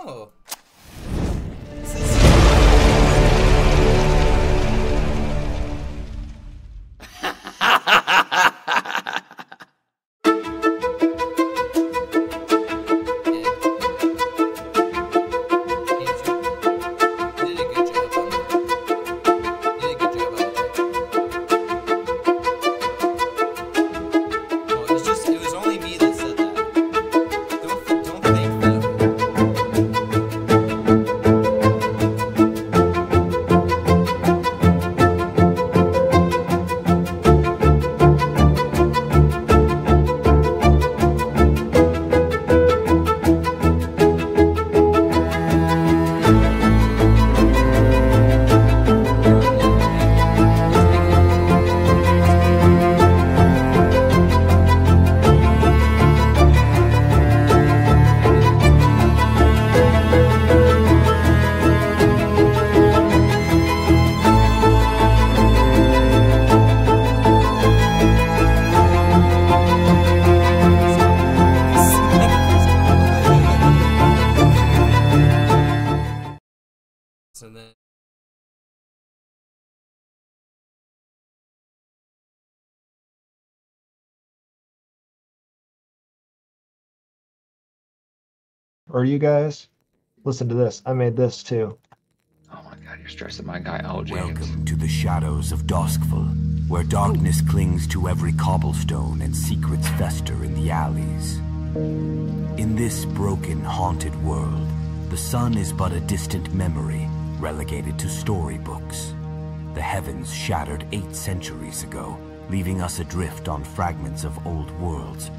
Oh. Or you guys? Listen to this. I made this too. Oh my god, you're stressing my guy out, James. Welcome to the shadows of Doskvol, where darkness clings to every cobblestone and secrets fester in the alleys. In this broken, haunted world, the sun is but a distant memory, relegated to storybooks. The heavens shattered eight centuries ago, leaving us adrift on fragments of old worlds.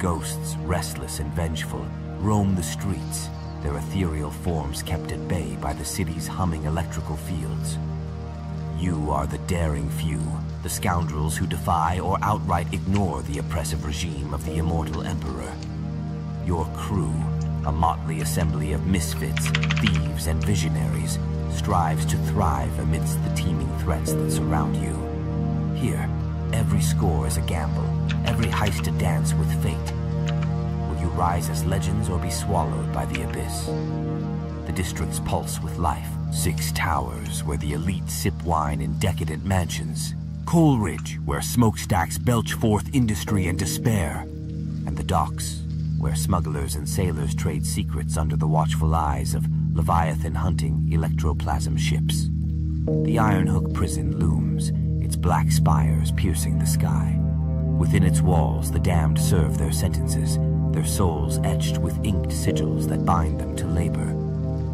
Ghosts, restless and vengeful, roam the streets, their ethereal forms kept at bay by the city's humming electrical fields. You are the daring few, the scoundrels who defy or outright ignore the oppressive regime of the immortal Emperor. Your crew, a motley assembly of misfits, thieves, and visionaries, strives to thrive amidst the teeming threats that surround you. Here, every score is a gamble, every heist a dance with fate. Rise as legends or be swallowed by the abyss? The districts pulse with life. Six towers where the elite sip wine in decadent mansions. Coalridge, where smokestacks belch forth industry and despair. And the docks, where smugglers and sailors trade secrets under the watchful eyes of Leviathan hunting electroplasm ships. The Iron Hook prison looms, its black spires piercing the sky. Within its walls, the damned serve their sentences, their souls etched with inked sigils that bind them to labor.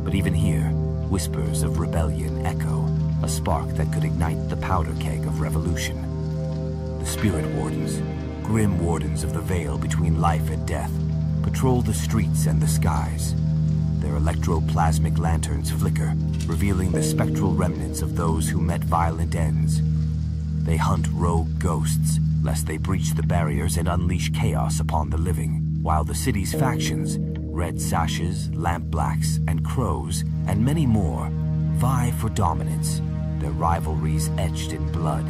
But even here, whispers of rebellion echo, a spark that could ignite the powder keg of revolution. The Spirit Wardens, grim wardens of the veil between life and death, patrol the streets and the skies. Their electroplasmic lanterns flicker, revealing the spectral remnants of those who met violent ends. They hunt rogue ghosts, lest they breach the barriers and unleash chaos upon the living, while the city's factions, red sashes, lampblacks, and crows, and many more, vie for dominance, their rivalries etched in blood.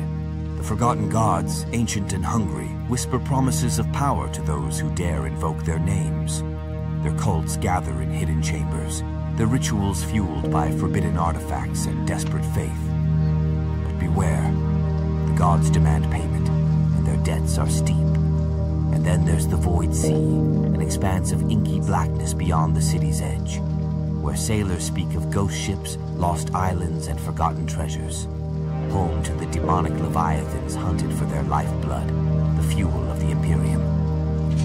The forgotten gods, ancient and hungry, whisper promises of power to those who dare invoke their names. Their cults gather in hidden chambers, their rituals fueled by forbidden artifacts and desperate faith. But beware, the gods demand payment, and their debts are steep. And then there's the Void Sea, an expanse of inky blackness beyond the city's edge, where sailors speak of ghost ships, lost islands, and forgotten treasures. Home to the demonic leviathans hunted for their lifeblood, the fuel of the Imperium.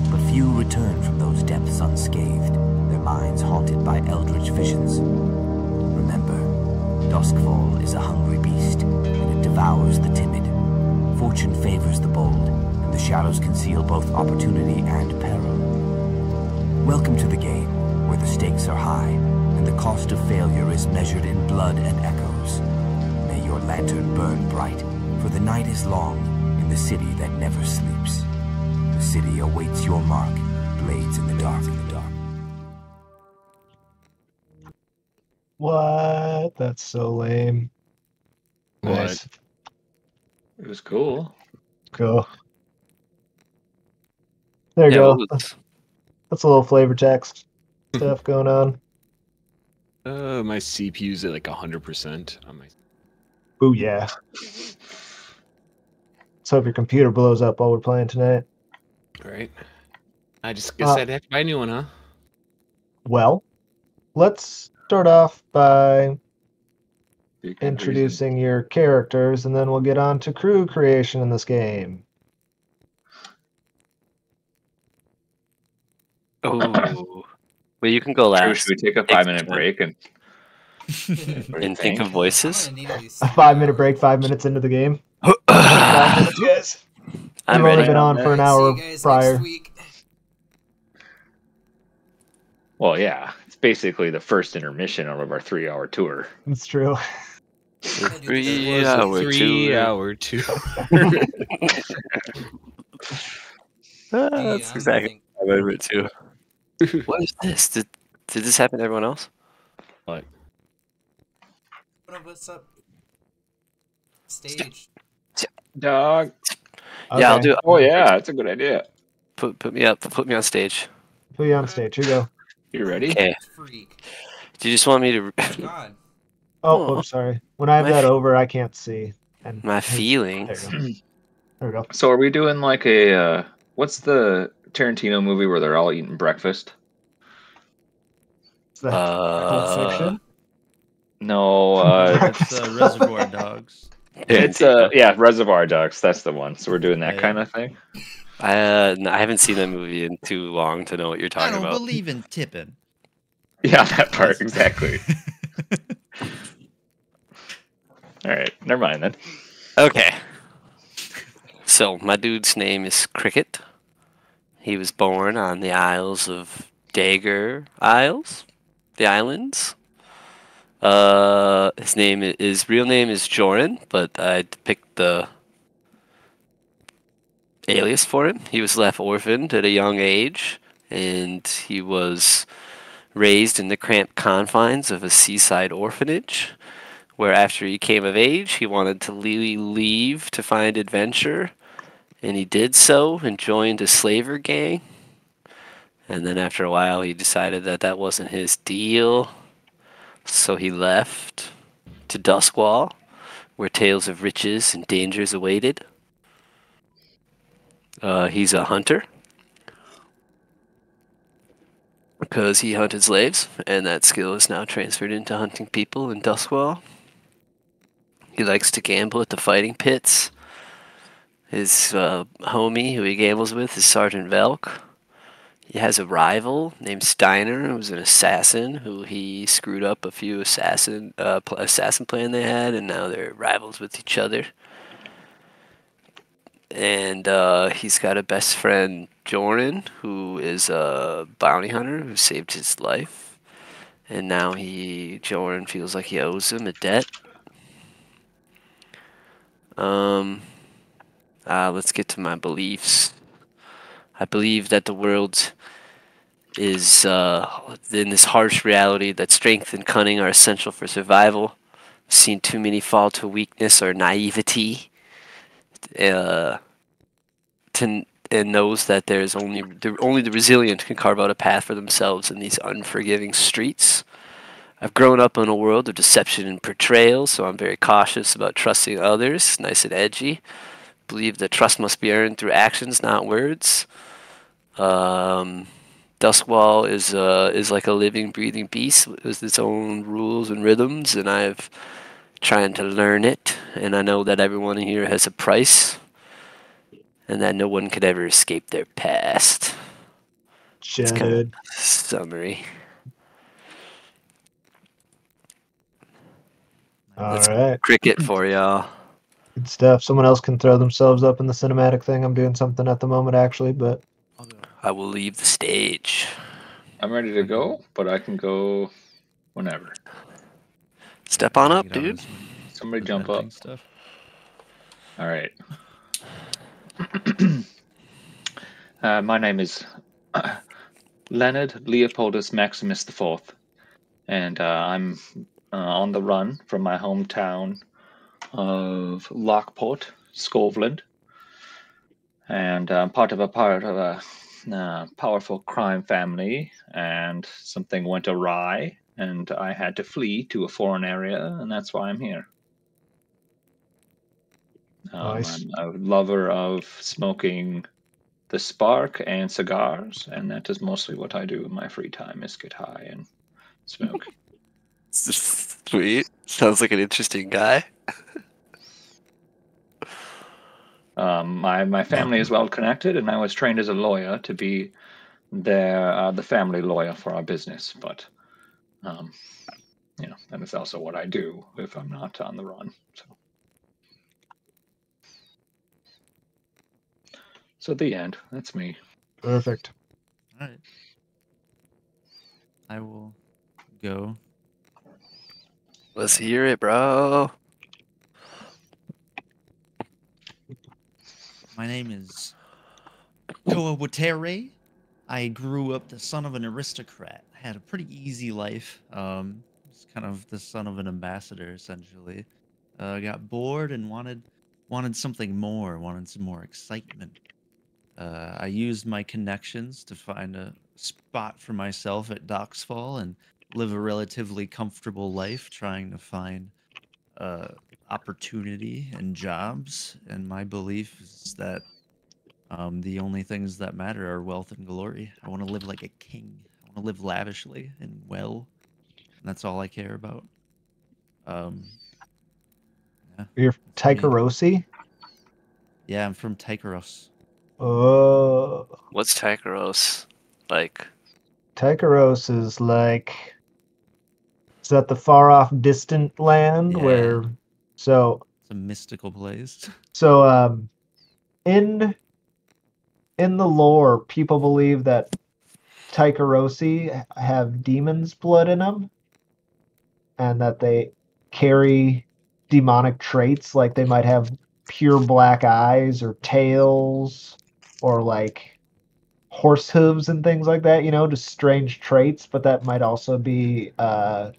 But few return from those depths unscathed, their minds haunted by eldritch visions. Remember, Duskwall is a hungry beast, and it devours the timid. Fortune favors the bold, shadows conceal both opportunity and peril. Welcome to the game, where the stakes are high, and the cost of failure is measured in blood and echoes. May your lantern burn bright, for the night is long in the city that never sleeps. The city awaits your mark, blades in the dark. In the dark. What? That's so lame. What? Nice. It was cool. Cool. There you Yeah, go. well, That's, that's a little flavor text stuff going on. Uh, my CPU's at like 100% on my. Ooh yeah. Let's hope your computer blows up while we're playing tonight. Right. I just guess Uh, I'd have to buy a new one, huh? Well, let's start off by You reason. introducing your characters, and then we'll get on to crew creation in this game. Oh, well, you can go Drew, last should we take a five minute break and what do you and think of voices. gonna need at least A five minute break, five minutes into the game. Five I'm minutes, guys. We've only been on for an hour see you guys prior. Well, yeah, it's basically the first intermission of our three hour tour. That's true. Three hour, three tour. hour two. Ah, that's I'm exactly thinking- what I too. what is this? Did did this happen to everyone else? What? What up, What's up? Stage. Dog. Yeah, I'll Okay, do. Oh yeah, that's a good idea. Put put me up. Put me on stage. Put you on stage. Here you go. You ready? Okay. Freak. Do you just want me to? God. Oh, Oh. oops, sorry. When I have My that over, I can't see. And My feelings. There we go. So are we doing like a uh, what's the Tarantino movie where they're all eating breakfast? It's the Uh, Pulp Fiction. No, uh, That's uh, Reservoir Dogs. it's uh yeah, Reservoir Dogs. That's the one. So we're doing that Yeah. kind of thing. I uh, n- I haven't seen that movie in too long to know what you're I talking don't about. believe in tipping. Yeah, that part exactly. All right, never mind then. Okay. So my dude's name is Cricket. He was born on the Isles of Dagger Isles, the islands. Uh, his name i- his real name is Joran, but I picked the alias for him. He was left orphaned at a young age, and he was raised in the cramped confines of a seaside orphanage where after he came of age, he wanted to leave to find adventure, and he did so and joined a slaver gang. And then after a while, he decided that that wasn't his deal, so he left to Duskwall, where tales of riches and dangers awaited. Uh, he's a hunter because he hunted slaves, and that skill is now transferred into hunting people in Duskwall. He likes to gamble at the fighting pits. His uh, homie, who he gambles with, is Sergeant Velk. He has a rival named Steiner, who's an assassin who he screwed up a few assassin uh, pl- assassin plan they had, and now they're rivals with each other. And uh, he's got a best friend, Joran, who is a bounty hunter who saved his life. And now he, Joran, feels like he owes him a debt. Um, uh, let's get to my beliefs. I believe that the world is uh, in this harsh reality that strength and cunning are essential for survival. I've seen too many fall to weakness or naivety. Uh, to and knows that there's only the, only the resilient can carve out a path for themselves in these unforgiving streets. I've grown up in a world of deception and portrayal, so I'm very cautious about trusting others, nice and edgy. Believe that trust must be earned through actions, not words. Um, Duskwall is uh, is like a living, breathing beast with its own rules and rhythms, and I've trying to learn it. And I know that everyone here has a price, and that no one could ever escape their past. Shit. kinda- Summary. All That's- right. Cricket for y'all. Good stuff. Someone else can throw themselves up in the cinematic thing. I'm doing something at the moment, actually, but I'll go. I will leave the stage. I'm ready to go, but I can go whenever. Step on up, dude. this Somebody jump up. Stuff. All right. uh, my name is Leonard Leopoldus Maximus IV, and uh, I'm uh, on the run from my hometown of Lockport, Scotland, and I'm part of a part of a uh, powerful crime family, and something went awry, and I had to flee to a foreign area, and that's why I'm here. Um, Nice. I'm a lover of smoking the spark and cigars, and that is mostly what I do in my free time: is get high and smoke. Sweet. Sounds like an interesting guy. Um, my my family is well connected, and I was trained as a lawyer to be their uh, the family lawyer for our business. But um, you know, and it's also what I do if I'm not on the run. So, so the end. That's me. Perfect. All right. I will go. Let's hear it, bro. My name is Koa Watere. I grew up the son of an aristocrat. Had a pretty easy life. Um, was kind of the son of an ambassador, essentially. Uh, got bored and wanted wanted something more. Wanted some more excitement. Uh, I used my connections to find a spot for myself at Docksfall and live a relatively comfortable life, trying to find uh, opportunity and jobs. And my belief is that um, the only things that matter are wealth and glory. I want to live like a king. I want to live lavishly and well. And that's all I care about. Um, You're Tycherosi? yeah, I'm from Tycheros. Oh, What's Tycheros? Like, Tycheros is like. Is that the far off distant land Yeah. where. So, It's a mystical place. so, um, in. In the lore, people believe that Tycherosi have demons' blood in them, and that they carry demonic traits, like they might have pure black eyes or tails, or like horse hooves and things like that. You know, just strange traits, but that might also be uh,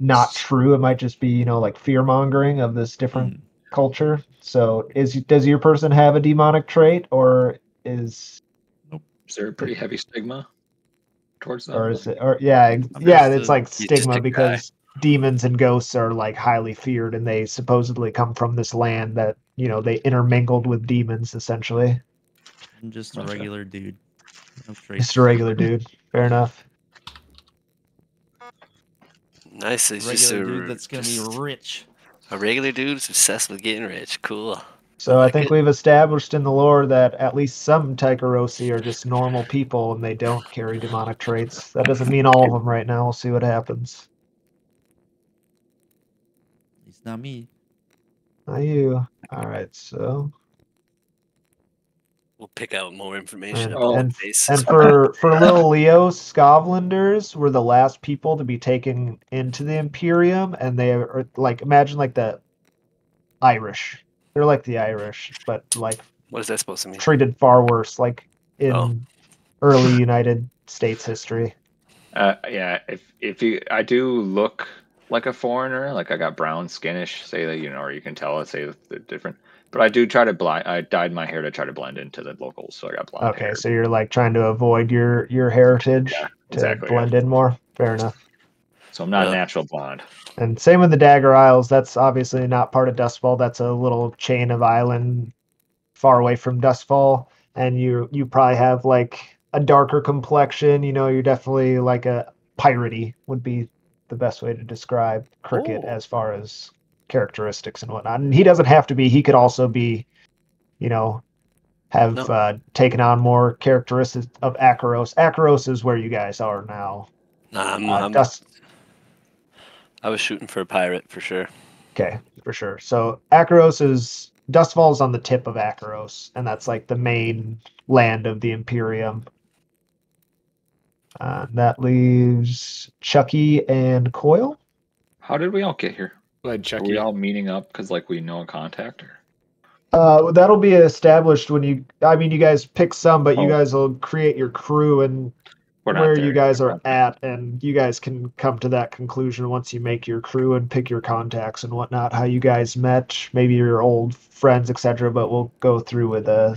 not true. It might just be you know like fear mongering of this different Mm. culture. So, is does your person have a demonic trait, or is Is there a pretty heavy stigma towards that? or is it or yeah I'm yeah just it's a- like stigma a guy. because demons and ghosts are like highly feared and they supposedly come from this land that you know they intermingled with demons essentially I'm just a regular dude. Just a regular dude fair enough nice. It's just a, regular dude that's gonna be rich. a regular dude who's obsessed with getting rich. Cool. so i like think it. we've established in the lore that at least some Tycherosi are just normal people and they don't carry demonic traits that doesn't mean all of them right now we'll see what happens It's not me. not you all right so We'll pick out more information And- about and- the. And for for little Leo, Skovlanders were the last people to be taken into the Imperium, and they are like imagine like the Irish. They're like the Irish, but like what is that supposed to mean? treated far worse, like in Oh. early United States history. Uh, yeah, if if you, I do look like a foreigner. Like I got brown skinish, say that you know, or you can tell. It. Say that they're different. But I do try to blind. I dyed my hair to try to blend into the locals, so I got blonde Okay, hair. so you're like trying to avoid your your heritage Yeah, to exactly, yeah. blend in more. Fair enough. So I'm not Yeah. a natural blonde. And same with the Dagger Isles. That's obviously not part of Dustfall. That's a little chain of island far away from Dustfall. And you you probably have like a darker complexion. You know, you're definitely like a piratey would be the best way to describe Cricket Oh. as far as characteristics and whatnot. And he doesn't have to be. He could also be, you know, have No. uh, taken on more characteristics of Akoros. Akoros is where you guys are now. Nah, I'm, Uh, I'm- Dust, I was shooting for a pirate for sure. Okay, for sure. So Akoros is Dustfall is on the tip of Akoros, and that's like the main land of the Imperium. Uh, that leaves Chucky and Coil. How did we all get here? Go ahead, Are Chucky. we all meeting up because like we know a contact? Or... Uh, that'll be established when you. I mean, you guys pick some, but you Oh. guys will create your crew and where there you guys are at, and you guys can come to that conclusion once you make your crew and pick your contacts and whatnot. How you guys met, maybe your old friends, etc. But we'll go through with uh,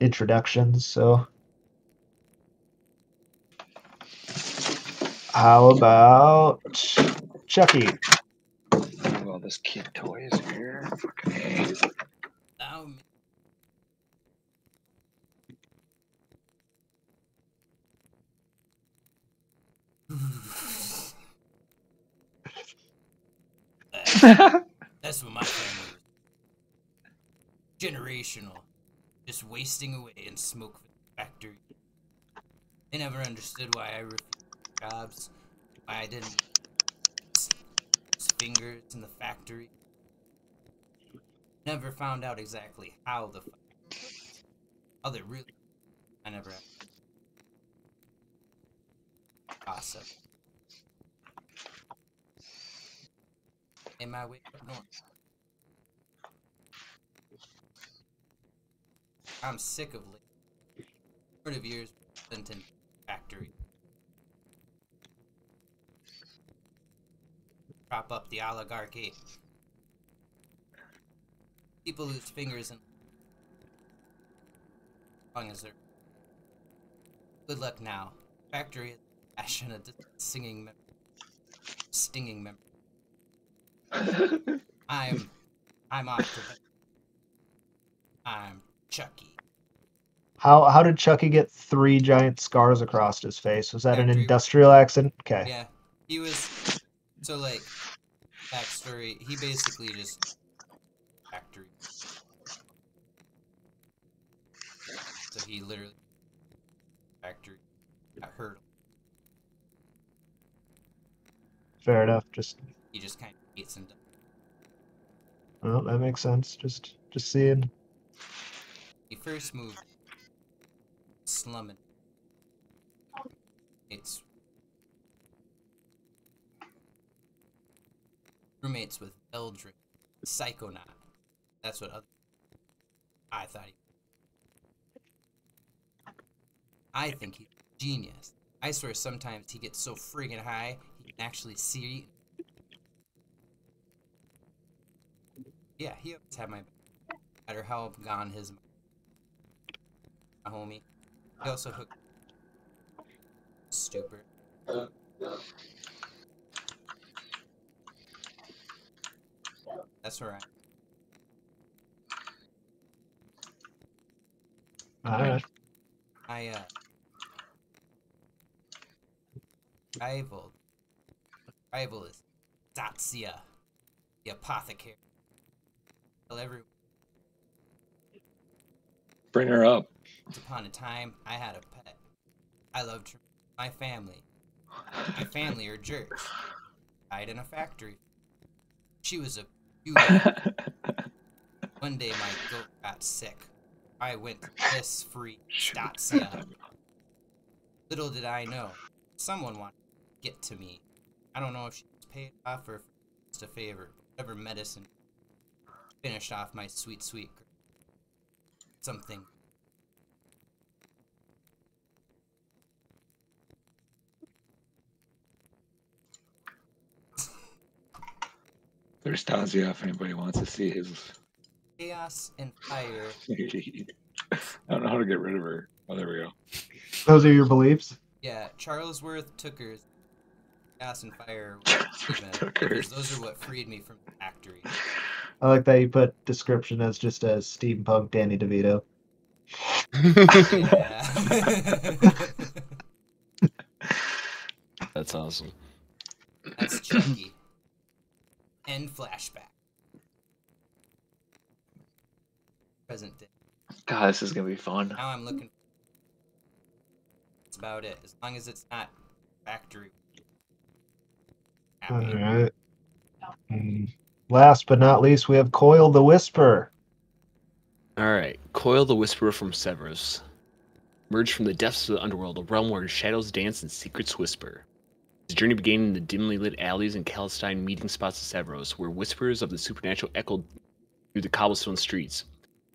introductions. So How about Chucky? Well, this kid toy is here. Fucking. Allow. That's what my family was. Generational. Just wasting away in smoke factory. They never understood why I refused jobs, why I didn't fingers in the factory. Never found out exactly how the they really. I never. Gossip. In my way up north. I'm sick of li- Sort of years spent in factory. Prop up the oligarchy. People lose fingers and long as they're good luck now. Factory is passion of singing mem- stinging mem- I'm I'm off to bed. I'm Chucky. How how did Chucky get three giant scars across his face? Was that an industrial accident? Okay. Yeah, he was. So like, backstory. He basically just factory. So he literally factory got hurt. Fair enough. Just He just kind of hates and well, that makes sense. Just just seeing. He first moved slumming. It's roommates with Eldrick, Psychonaut. That's what other I thought he. I think he's genius. I swear sometimes he gets so friggin' high he can actually see. Yeah, he always had my back. How gone his my homie. He also hooked stupid. That's alright. Alright. I uh rival rival is Datsia, the apothecary. Tell everyone Bring her up. once upon a time I had a pet. I loved her, my family. My family are jerks. Died in a factory. She was a beauty. One day my goat got sick. I went to piss free Statsia. Little did I know, someone wanted to get to me. I don't know if she was paid off or if it just a favor. Whatever medicine finished off my sweet, sweet girl. Something. There's Tazia if anybody wants to see his. Chaos and fire. I don't know how to get rid of her. Oh, there we go. Those are your beliefs. Yeah, Charlesworth Tookers. Chaos and fire. were Charlesworth treatment, Tookers. Those are what freed me from the factory. I like that you put description as just as steampunk Danny DeVito. That's awesome. That's Chucky. End flashback. Present day. God, this is gonna be fun. Now I'm looking. That's about it. As long as it's not factory. Happy. Alright. Mm. Last but not least, we have Coil the Whisper. All right, Coil the Whisperer from Severos. Emerged from the depths of the underworld, a realm where shadows dance and secrets whisper. His journey began in the dimly lit alleys and Calistine meeting spots of Severos, where whispers of the supernatural echoed through the cobblestone streets.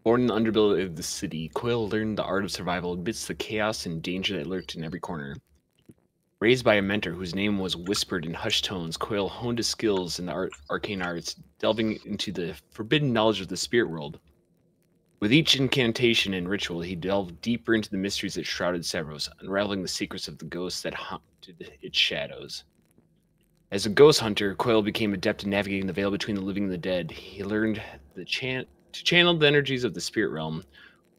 Born in the underbelly of the city, Coil learned the art of survival amidst the chaos and danger that lurked in every corner. Raised by a mentor whose name was whispered in hushed tones, Coil honed his skills in the art, arcane arts, delving into the forbidden knowledge of the spirit world. With each incantation and ritual, he delved deeper into the mysteries that shrouded Severos, unraveling the secrets of the ghosts that haunted its shadows. As a ghost hunter, Coil became adept at navigating the veil between the living and the dead. He learned the chan- to channel the energies of the spirit realm,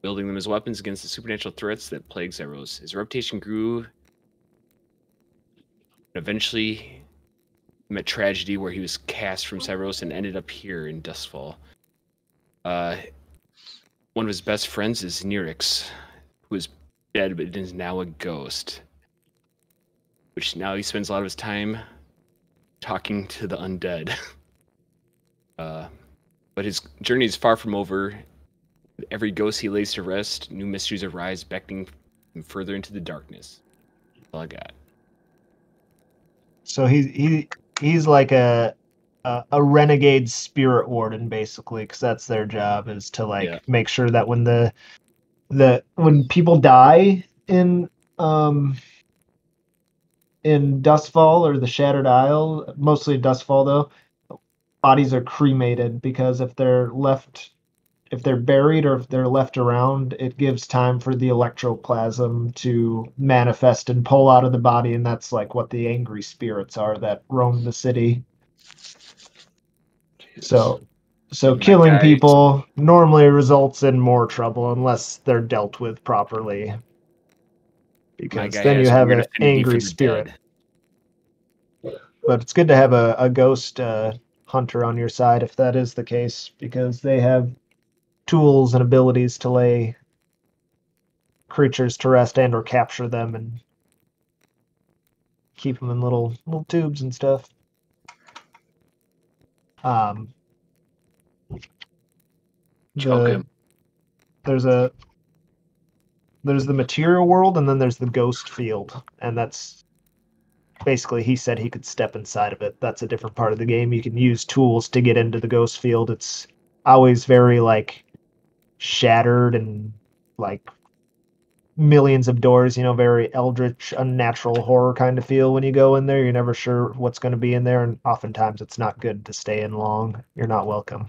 wielding them as weapons against the supernatural threats that plague Zeros. His reputation grew, and eventually met tragedy where he was cast from Severos and ended up here in Dustfall. Uh, one of his best friends is Nerix, who is dead but is now a ghost. Which now he spends a lot of his time talking to the undead. Uh, but his journey is far from over. With every ghost he lays to rest, new mysteries arise, beckoning him further into the darkness. That's all I got. So he he he's like a a, a renegade spirit warden basically, because that's their job is to like Yeah. make sure that when the the when people die in um in Dustfall or the Shattered Isle, mostly Dustfall though, bodies are cremated because if they're left if they're buried or if they're left around, it gives time for the electroplasm to manifest and pull out of the body, and that's like what the angry spirits are that roam the city. So, so My killing guys. people normally results in more trouble unless they're dealt with properly. Because then you have an angry spirit. dead. But it's good to have a, a ghost uh, hunter on your side if that is the case, because they have tools and abilities to lay creatures to rest and or capture them and keep them in little little tubes and stuff. Um, the- there's a there's the material world and then there's the ghost field. And that's basically he said he could step inside of it. That's a different part of the game. You can use tools to get into the ghost field. It's always very like shattered and like millions of doors you know very eldritch unnatural horror kind of feel when you go in there. You're never sure what's going to be in there and oftentimes it's not good to stay in long. You're not welcome.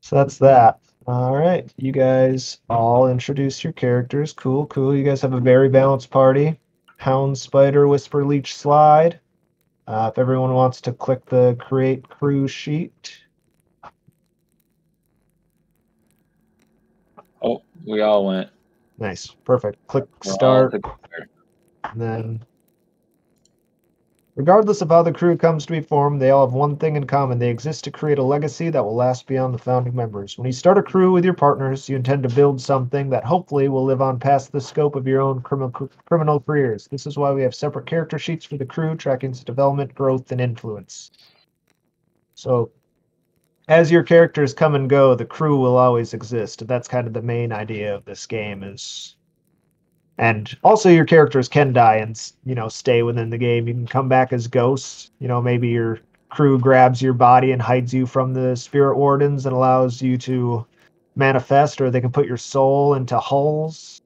So that's that all right you guys all introduce your characters cool cool you guys have a very balanced party Hound, Spider, Whisper, Leech, Slide. Uh, if everyone wants to click the create crew sheet. Oh, we all went. Nice. Perfect. Click We're start. And then, regardless of how the crew comes to be formed, they all have one thing in common. They exist to create a legacy that will last beyond the founding members. When you start a crew with your partners, you intend to build something that hopefully will live on past the scope of your own criminal careers. This is why we have separate character sheets for the crew, tracking its development, growth, and influence. So, as your characters come and go, the crew will always exist. That's kind of the main idea of this game is and also your characters can die and you know stay within the game. You can come back as ghosts. You know maybe your crew grabs your body and hides you from the spirit wardens and allows you to manifest or they can put your soul into hulls.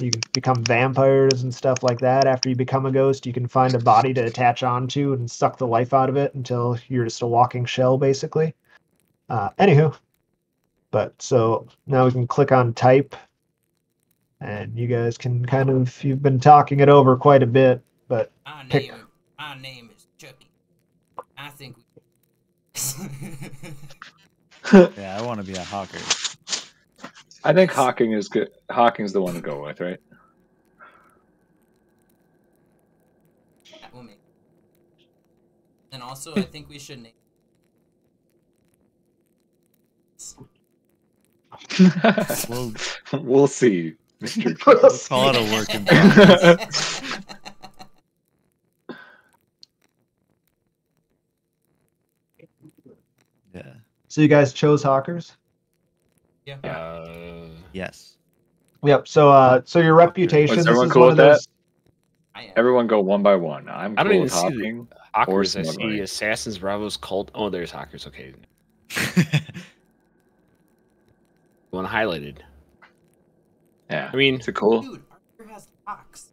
You can become vampires and stuff like that. After you become a ghost you can find a body to attach onto and suck the life out of it until you're just a walking shell basically. Uh, anywho. But so now we can click on type and you guys can kind of you've been talking it over quite a bit but My Pick. name, my name is Chucky. I think. We... Yeah, I want to be a hawker. I think Hawking is good. Hawking's the one to go with, right? that will make. And also, I think we should name. We'll we'll see, Mr. call it a work in progress. Yeah. so you guys chose hawkers yeah. Uh, Yes. yep so uh so your reputation this everyone is cool one with that? those I. Everyone go one by one. I'm I don't cool even with see the- Hawkers, I smuggling. see Assassins, Bravos, Cult. Oh, there's Hawkers. Okay. One highlighted. Yeah. I mean, it's it cool? Dude, Arthur has locks.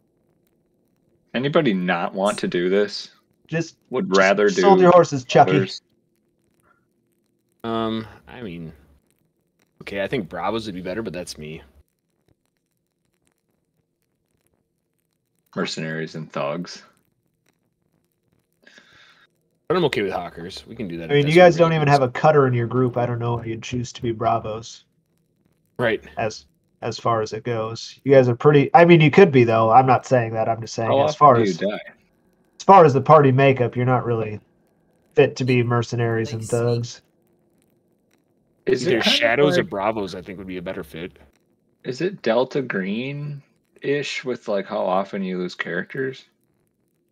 Anybody not want to do this? just Would rather do sold your horses chucky others? um, I mean, Okay, I think Bravos would be better, but that's me. Mercenaries and thugs. But I'm okay with Hawkers. We can do that. I mean, you guys don't even have a cutter in your group. I don't know why you'd choose to be Bravos right. as as far as it goes. You guys are pretty. I mean, you could be though. I'm not saying that. I'm just saying How as far as die? as far as the party makeup, you're not really fit to be mercenaries Like and thugs. Is Either it kind of Shadows or Bravos, I think, would be a better fit. Is it Delta Green ish with like how often you lose characters?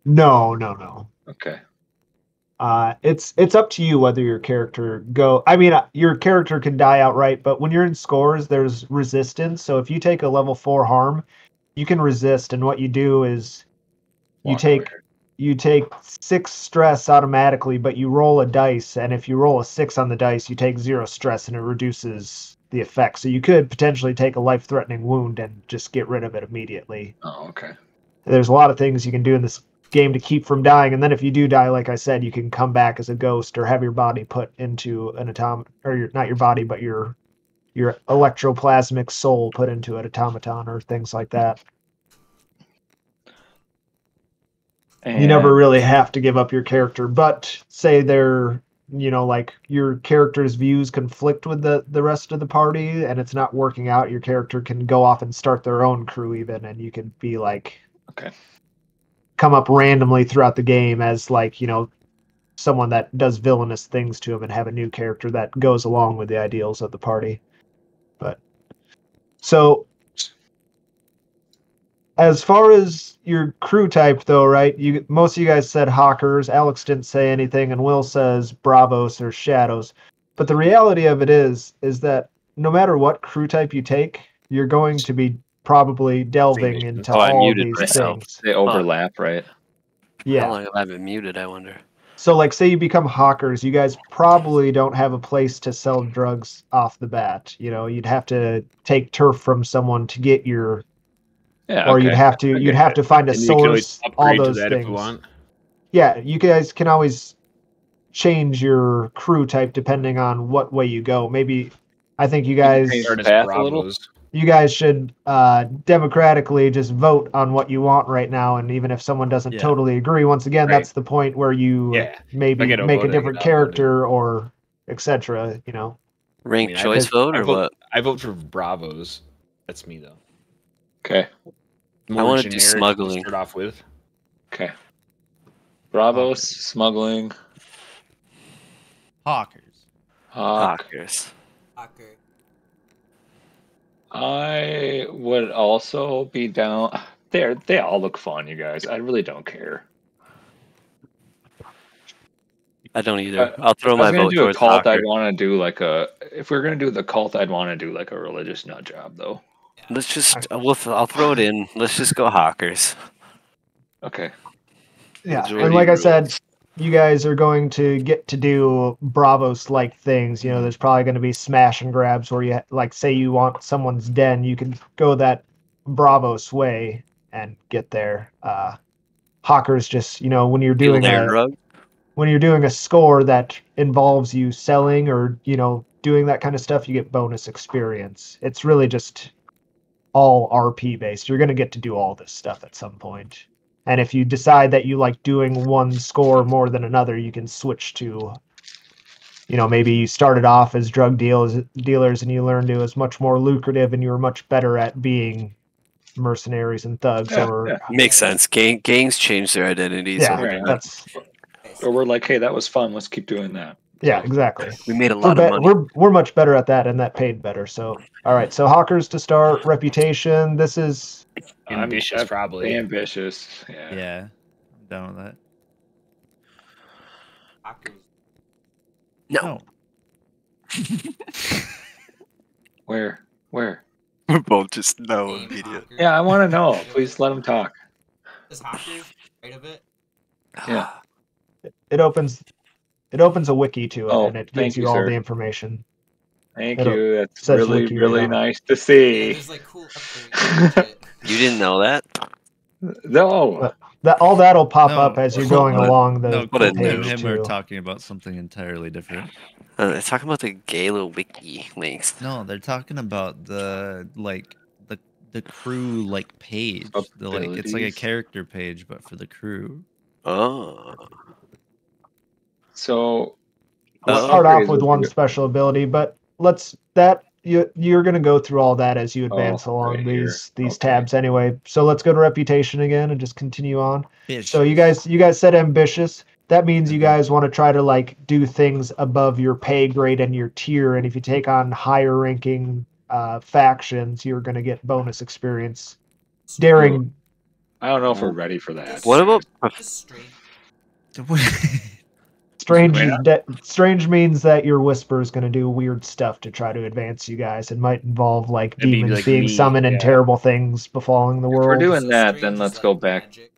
No, no, no. Okay. Uh, it's it's up to you whether your character go. I mean, uh, your character can die outright, but when you're in scores, there's resistance. So if you take a level four harm, you can resist, and what you do is you Walk take away. you take six stress automatically, but you roll a dice, and if you roll a six on the dice, you take zero stress, and it reduces the effect. So you could potentially take a life-threatening wound and just get rid of it immediately. Oh, okay. There's a lot of things you can do in this game to keep from dying, and then if you do die, like I said, you can come back as a ghost or have your body put into an atom, or your, not your body, but your your electroplasmic soul put into an automaton or things like that. you never really have to give up your character but say they're you know like your character's views conflict with the the rest of the party and it's not working out your character can go off and start their own crew even and you can be like Okay. Come up randomly throughout the game as like you know someone that does villainous things to him and have a new character that goes along with the ideals of the party but so as far as your crew type, though, right? You most of you guys said Hawkers. Alex didn't say anything, and Will says Bravos or Shadows. But the reality of it is, is that no matter what crew type you take, you're going to be probably delving Same. into Oh, I all muted these myself. things. They overlap, right? How Yeah. long have I been muted? I wonder. So, like, say you become hawkers, you guys probably don't have a place to sell drugs off the bat. You know, you'd have to take turf from someone to get your, Yeah. or okay. you'd have to, I you'd have to find a And you can always source. All upgrade to those that things. if you want. Yeah, you guys can always change your crew type depending on what way you go. Maybe I think you guys change Start as Path a little? Bravos. you guys should uh, democratically just vote on what you want right now. And even if someone doesn't Yeah. totally agree, once again, Right. that's the point where you Yeah. maybe I get a make vote, a I different get outvoted. character or etc. You know. Rank mean, I choice vote I or vote- what? I vote for Bravos. That's me though. Okay. More wanna do generic to smuggling. Start off with. Okay. Bravos, smuggling, Hawkers. hawk. Hawkers. Hawker. I would also be down. They they all look fun, you guys. I really don't care. I don't either. Uh, I'll throw If I my was gonna vote do a towards cult. Hawker. I'd want to do like a. If we're gonna do the cult, I'd want to do like a religious nut job, though. Let's just. uh, We'll, I'll throw it in. Let's just go Hawkers. Okay. Yeah, Majority and like I said, you guys are going to get to do Bravos like things. You know, there's probably going to be smash and grabs where you like say you want someone's den, you can go that Bravos way and get there. Uh, Hawkers just you know when you're doing a drug. when you're doing a score that involves you selling or you know doing that kind of stuff, you get bonus experience. It's really just all RP based. You're going to get to do all this stuff at some point. And if you decide that you like doing one score more than another, you can switch to you know, maybe you started off as drug deals dealers and you learned it was much more lucrative and you were much better at being mercenaries and thugs Yeah, or yeah. Makes sense. Gang, gangs change their identities. Yeah, right. that's Or we're like, hey, that was fun. Let's keep doing that. yeah, exactly. We made a we're, lot be- of money. we're we're much better at that, and that paid better. So, all right. So Hawkers to start. Reputation. This is I'm- Ambitious, I'm probably. Ambitious. Yeah. Yeah. I'm down with that. No, Where? Where? we're both just no Name immediate. Yeah, I want to know. Please let him talk. Is Hawkers right of it? Yeah. it opens it opens a wiki to it, Oh, and it gives you you, all sir. the information. Thank It'll- you. That's really, really nice to Yeah, see. there's like cool upgrades. and shit. You didn't know that? No. That all that'll pop No, up as you're going what- along the, no, the What a Colton and page him are talking about something entirely different. Uh, they're talking about the Gala Wiki links. No, they're talking about the like the the crew like page. The, like it's like a character page, but for the crew. Oh. So We'll Oh, start okay, off with one special ability, but let's that you you're gonna go through all that as you advance Oh, along right here. these these Okay. tabs anyway. So let's go to reputation again and just continue on. Bitch. So you guys you guys said ambitious. That means you Mhm. guys want to try to like do things above your pay grade and your tier. And if you take on higher ranking uh, factions, you're gonna get bonus experience. Daring I don't know if we're ready for that. What about prof- Just straight. Strange de- strange means that your whisper is gonna do weird stuff to try to advance you guys. It might involve like That'd be demons like being me, summoned and terrible things befalling the If world. we're doing that, then let's go back. magic.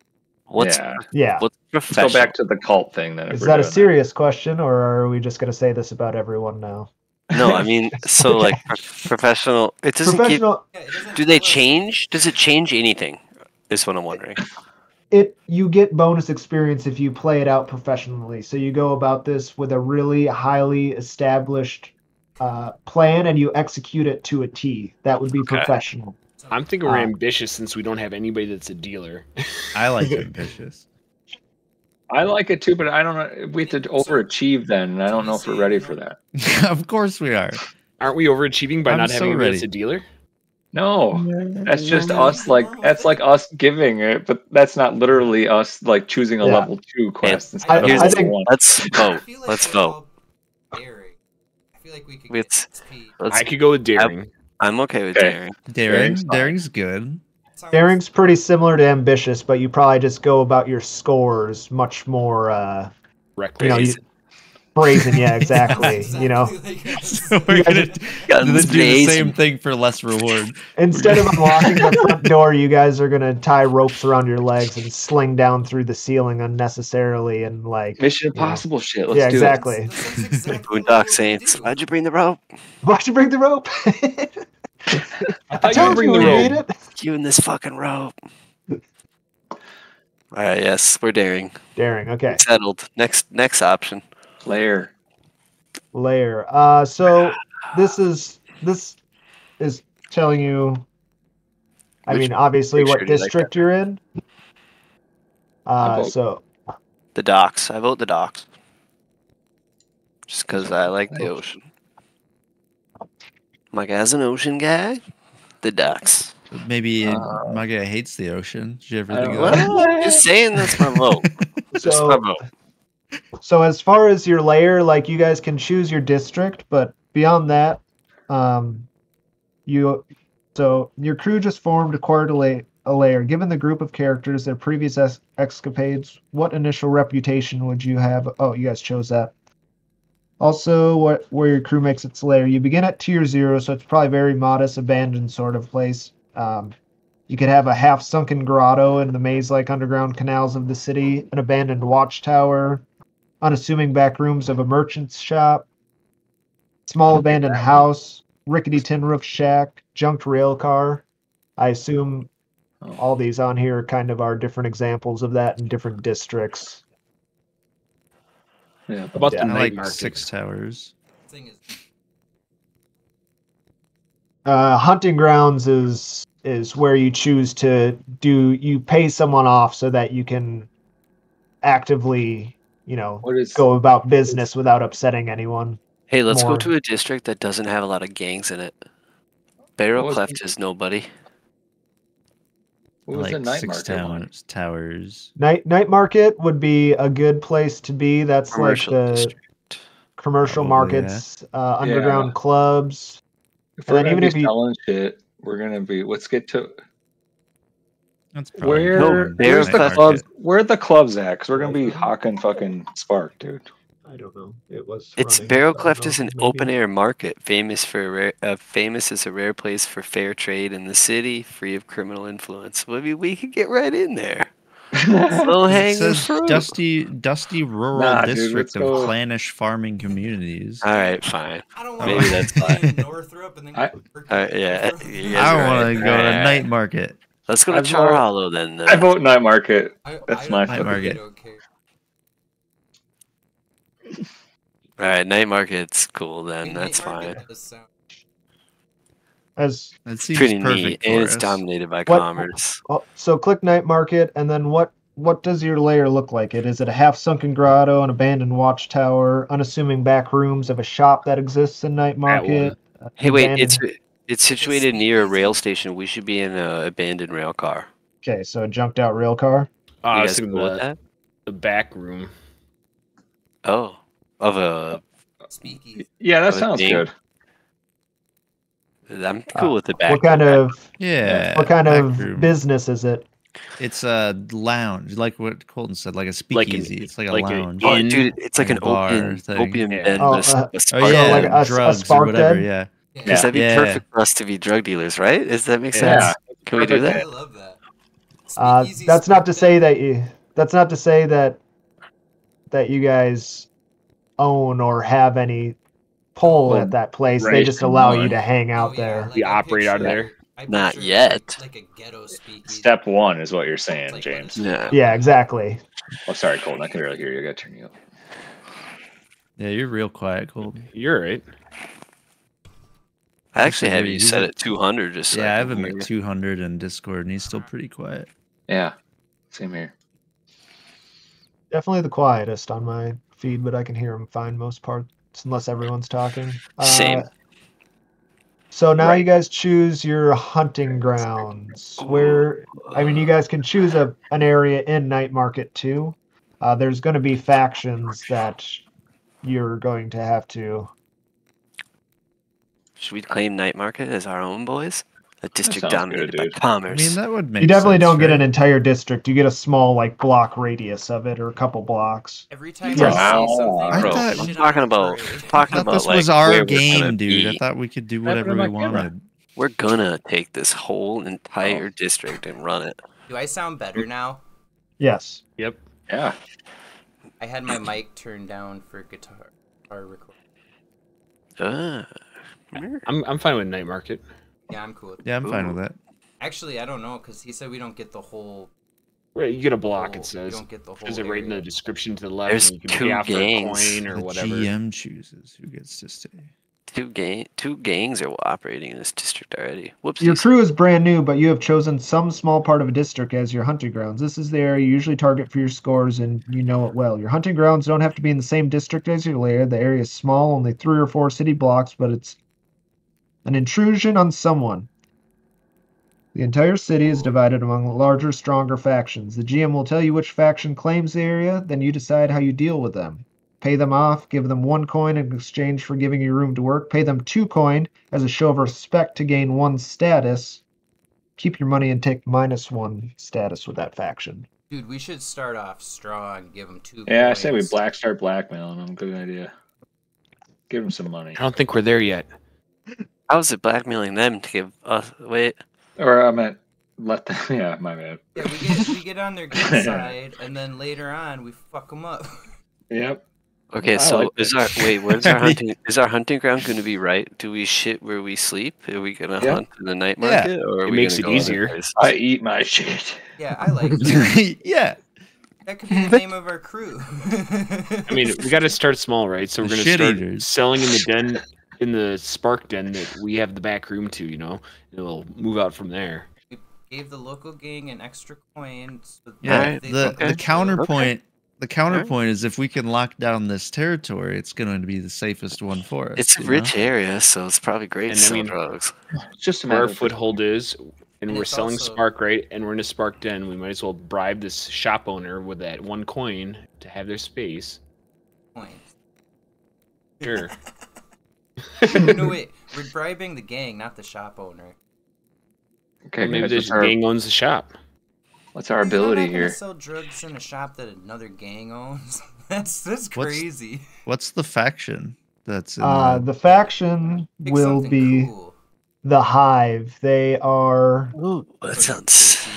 what's yeah. yeah. what's Let's go back to the cult thing then. Is that a doing serious question, or are we just gonna say this about everyone now? No, I mean, so like pro- professional. It doesn't. Professional. Yeah, Do they change? Does it change anything? Is what I'm wondering. It you get bonus experience if you play it out professionally. So you go about this with a really highly established uh, plan and you execute it to a T. That would be Okay. professional. I'm thinking we're Ah. ambitious since we don't have anybody that's a dealer. I like ambitious. I like it too, but I don't know. We have to overachieve then, and I don't know if we're ready for that. of course we are. Aren't we overachieving by I'm not so having ready. a dealer? No, that's just us. Like that's like us giving it, but that's not literally us like choosing a Yeah. level two quest instead I- of I a level think- one. Let's I vote. like Let's vote. daring. I feel like we could Let's- Let's. I could go with daring. I'm okay with Okay. daring. Daring, Daring's good. Sounds- Daring's pretty similar to ambitious, but you probably just go about your scores much more uh, Reckless. you know, you, Brazen. brazen. Yeah, exactly. you know, Exactly like So us. we're You guys gonna are- do the same thing for less reward. instead of unlocking the front door, you guys are gonna tie ropes around your legs and sling down through the ceiling unnecessarily and like. Mission Yeah. Impossible shit. Let's Yeah, do exactly. That exactly Boondock Saints. Why'd you bring the rope? Why'd you bring the rope? I I thought you told bring you the we rope. need it. You and this fucking rope. All right. Yes, we're daring. Daring. Okay. Settled. Next. Next option. It. Player. Layer. Uh, so this is this is telling you. I Which mean, obviously, what picture do you like district you're in. Uh, so The docks. I vote the docks. Just because I like the ocean. My guy's an ocean guy, the docks. Maybe Uh, my guy hates the ocean. Did you ever think of that? Just saying that's my vote. Just my vote. So as far as your layer, like you guys can choose your district, but beyond that, um, you so your crew just formed a, la- a layer. Given the group of characters, their previous es- escapades, what initial reputation would you have? Oh, you guys chose that. Also, what where your crew makes its lair. You begin at tier zero, so it's probably very modest, abandoned sort of place. Um, you could have a half sunken grotto in the maze like underground canals of the city, an abandoned watchtower, unassuming back rooms of a merchant's shop, small abandoned house, rickety tin roof shack, junked rail car. I assume Oh. all these on here kind of are different examples of that in different districts. Yeah. About Yeah, the night like market. six towers. Thing is, Uh, hunting grounds is is where you choose to do you pay someone off so that you can actively, you know, What is go about business without upsetting anyone. Hey, let's more- go to a district that doesn't have a lot of gangs in it. Barrel What Cleft is nobody. what I was the like night six market one? towers. Towers. Night night market would be a good place to be. That's Commercial like the district. commercial Probably, yeah. markets, uh, underground clubs. If And we're then even be if you- shit, we're gonna be. Let's get to That's where. No, better than Bear where's the Cleft- clubs? market. Where are the clubs at? Because we're gonna be hawking fucking spark, dude. I don't know. It was. It's Barrowcleft is an open air market, famous for a rare, uh, famous as a rare place for fair trade in the city, free of criminal influence. Maybe we could get right in there. Low It hanging says fruit. dusty, dusty rural Nah, district let's of go. clannish farming communities. All right, fine. I don't want Maybe to that's go fine. to Northrop and then I- go to All right, yeah, Northrop. you guys I want to go to Alright. night market. Let's go to I vote- Charhollow then. I vote night market. I, That's I my don't, Night market. don't. All right, night market's cool then. Night That's market fine. does sound- As That seems Pretty perfect neat, for and it's us. dominated by What- commerce. oh, so click night market, and then what? What does your layer look like? It is it a half sunken grotto, an abandoned watchtower, unassuming back rooms of a shop that exists in night market? Hey, wait, abandoned- it's it's situated near a rail station. We should be in an abandoned rail car. okay. So a junked out rail car. Oh, I was thinking cool with the, that? the back room. Oh, of a. Speakeasy. Yeah, that sounds dang. good. I'm cool with the back. what kind room. of Yeah. what kind of room. business is it? It's a lounge, like what Colton said, like a Like an- speakeasy. it's like a like a- lounge. Oh, dude, it's like like an a bar opium, thing. opium Yeah. den. Oh, uh, a oh yeah, like a- a drugs or whatever. den? Yeah. Because that'd be Yeah. perfect for us to be drug dealers, right? Does that make Yeah. sense? Can we do that? I love that. Uh, that's not to spark say that you. That's not to say that that you guys own or have any pull Well, at that place. They just allow on. you to hang out Oh, yeah, there. like, We operate out of there. I Not picture, yet. Like, like a ghetto speakeasy. Step one is what you're saying, Like, James. Yeah. Yeah, exactly. Oh, sorry, Colton. I can barely hear you. I gotta turn you up. Yeah, you're real quiet, Colton. You're right. I actually have you He's set a- at 200 just so yeah, I have him at 200 in Discord, and he's still pretty quiet. Yeah, same here. Definitely the quietest on my feed, but I can hear him fine most parts unless everyone's talking. Same. Uh, so now Right. you guys choose your hunting grounds. Where I mean, you guys can choose a an area in Night Market too. Uh, there's going to be factions that you're going to have to. Should we claim Night Market as our own boys? A district sounds good, dominated by commerce. I mean, that would make. you definitely sense, don't get an entire district. You get a small like block radius of it, or a couple blocks. Every time Yes. I see something, I bro, thought- I'm talking about parade. I talking thought about this like was where our game, dude. I thought we could do whatever we my camera. wanted. We're gonna take this whole entire Oh. district and run it. Do I sound better now? Yes. Yep. Yeah. I had my mic turned down for guitar, guitar recording. Ah. I'm I'm fine with night market. Yeah, I'm cool. with Yeah, I'm fine with that. Actually, I don't know because he said we don't get the whole. Right, you get a block. whole- It says. We don't get the whole. Is it right in the description to the left? There's you can two pay off for a gangs. coin or the whatever. GM chooses who gets to stay. Two gang two gangs are operating in this district already. Whoopsies. Your crew is brand new, but you have chosen some small part of a district as your hunting grounds. This is the area you usually target for your scores, and you know it well. Your hunting grounds don't have to be in the same district as your lair. The area is small, only three or four city blocks, but it's an intrusion on someone. The entire city is divided among larger, stronger factions. The GM will tell you which faction claims the area, then you decide how you deal with them. Pay them off, give them one coin in exchange for giving you room to work, pay them two coin as a show of respect to gain one status. Keep your money and take minus one status with that faction. Dude, we should start off strong. Give them two. Yeah, I say we black start blackmailing them. Good idea. Give them some money. I don't think we're there yet. How is it blackmailing them to give us wait? Or I meant let them. Yeah, my bad. Yeah, we get we get on their good side, and then later on we fuck them up. Yep. Okay, I so like is our wait, where's our hunting is our hunting ground gonna be right? Do we shit where we sleep? Are we gonna Yeah. hunt in the night Yeah. market or are It we makes it easier. I eat my shit. yeah, I like that. yeah, That could be the name of our crew. I mean, we got to start small, right? So we're gonna start eaters. selling in the den, in the spark den that we have the back room to. You know, and we'll move out from there. We gave the local gang an extra coin. So yeah. Alright, the okay. the get counterpoint. The counterpoint is if we can lock down this territory, it's going to be the safest one for us. It's a rich know? area, so it's probably great And to I sell mean- drugs. Just a Where our foothold is, and, And we're selling also- spark, right? And we're in a spark den. We might as well bribe this shop owner with that one coin to have their space. coins. Sure. no wait, we're bribing the gang, not the shop owner. Okay, Or maybe this our, gang owns the shop. what's our We're not ability gonna here? Sell drugs in a shop that another gang owns. that's that's crazy. What's the faction that's in Uh, the, the faction Pick will be cool. the Hive. They are Ooh, that sounds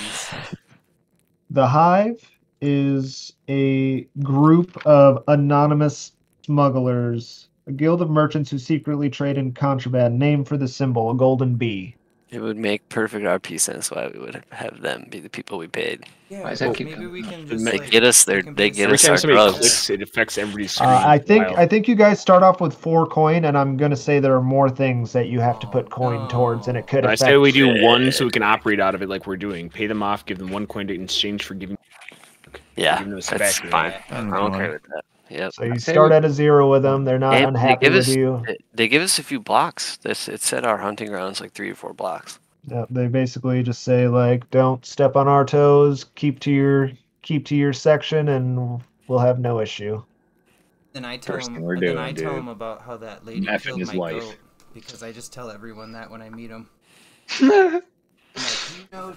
the Hive is a group of anonymous smugglers, a guild of merchants who secretly trade in contraband, named for the symbol, a golden bee. It would make perfect RP sense why we would have them be the people we paid. Yeah, Why is well, that keep maybe coming we up? can They just They like, get us we their, can they pay get Every us time our somebody drugs. clicks, it affects everybody's screen. Uh, I think Wow. I think you guys start off with four coin, and I'm gonna say there are more things that you have to Oh, put coin towards, and it could I affect. say we do one so we can operate out of it like we're doing. Pay them off, give them one coin in exchange for giving. Yeah, giving us that's back. fine. I'm I'm okay going. with that. Yep. So you start at a zero with them. They're not And they unhappy give with us- you. They- They give us a few blocks. This it said our hunting grounds like three or four blocks. Yeah, they basically just say like, "Don't step on our toes. Keep to your keep to your section, and we'll have no issue." Then I tell First him. thing then doing, I tell dude. him about how that lady Effing killed his my wife. goat because I just tell everyone that when I meet them. I'm like, you know,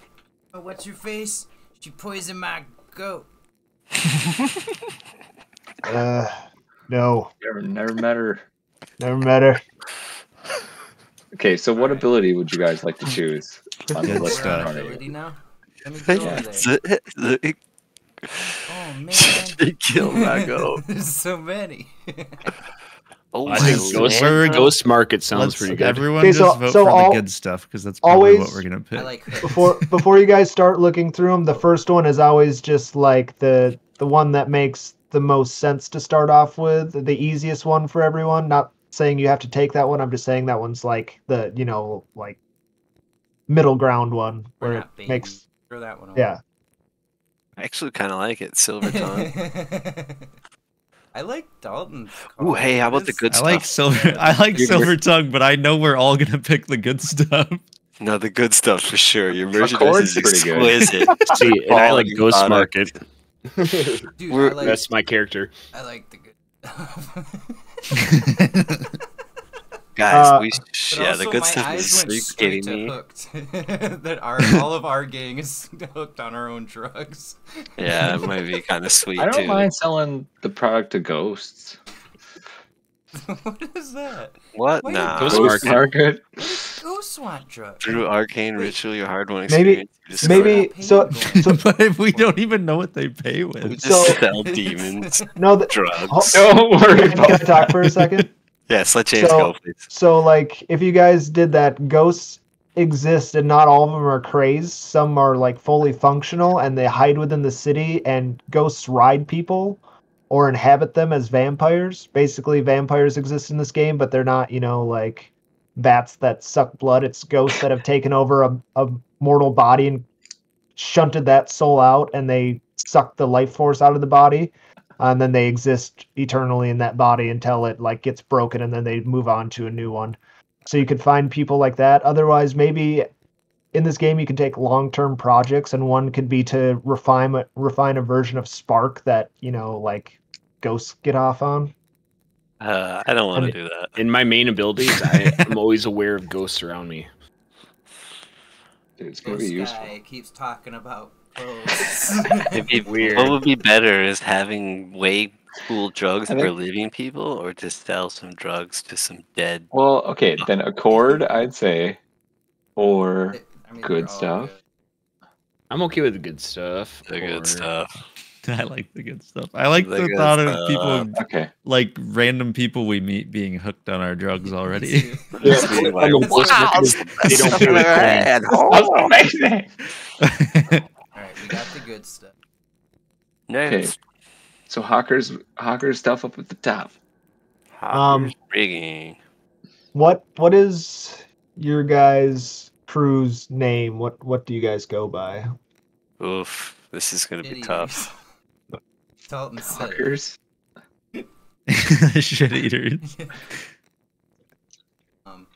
what's your face? She poisoned my goat. Uh, no, never, never met her. never met her. Okay, so what ability would you guys like to choose on the Good list in stuff. front? Ability now. Let me go That's it. Oh man, they killed my goat. There's so many. Oh I think Ghost, Ghost Market sounds Let's pretty good. everyone Okay, just vote so for all- the good stuff because that's probably what we're gonna pick. I like. Before before you guys start looking through them, the first one is always just like the the one that makes the most sense to start off with, the easiest one for everyone. Not saying you have to take that one. I'm just saying that one's like the you know like middle ground one We're where it not baby. makes Throw that one. away. yeah. I actually kind of like it, Silver Tongue. I like Dalton's. Oh, hey, how about the It's- good I like stuff? silver. I like Dude, silver tongue, but I know we're all gonna pick the good stuff. No, the good stuff for sure. Your merchandise is pretty good. exquisite. See, and I like Ghost product. Market. Dude, I like, That's my character. I like the good. Guys, Uh, we But yeah, the good my stuff is went are you straight kidding to me? hooked. that our all of our gang is hooked on our own drugs. Yeah, it might be kind of sweet I don't too. mind selling the product to ghosts. what is that? What? Wait, Nah. Ghost Ghosts Market. are good. Ghost want drugs. Through arcane ritual, your hard won Maybe- experience. you just maybe- so- so- but if we don't even know what they pay we with. just So- sell demons, No, the, drugs. Don't worry can I about talk for a second? Yes, let James So- go, please. So, like, if you guys did that, ghosts exist, and not all of them are crazed. Some are like fully functional, and they hide within the city. And ghosts ride people or inhabit them as vampires. Basically, vampires exist in this game, but they're not, you know, like bats that suck blood. It's ghosts that have taken over a, a mortal body and shunted that soul out, and they suck the life force out of the body uh, and then they exist eternally in that body until it like gets broken and then they move on to a new one so you could find people like that otherwise maybe in this game you can take long-term projects and one could be to refine refine a version of spark that you know like ghosts get off on Uh, I don't want to do that. In my main abilities, I, I'm always aware of ghosts around me. Dude, it's gonna This be useful. guy keeps talking about ghosts. It'd be Weird. What would be better is having way cool drugs I for living people, or to sell some drugs to some dead. Well, okay, then Accord, I'd say, or I mean, Good stuff. good. I'm okay with the good stuff. The or- good stuff. I like the good stuff. I like The the, good thought of stuff. people okay. like random people we meet being hooked on our drugs already. too. Yeah. Be like, I'm a "Wow, worst it's because the they don't best pay I've with ever coin." had. That's amazing. All right, we got the good stuff. Next, So Hawker's Hawker's stuff up at the top. Um, rigging. what what is your guys crew's name what what do you guys go by Oof, this is gonna be Shit tough. Eaters. Dalton said it. Hawkers. Shit eaters. Um,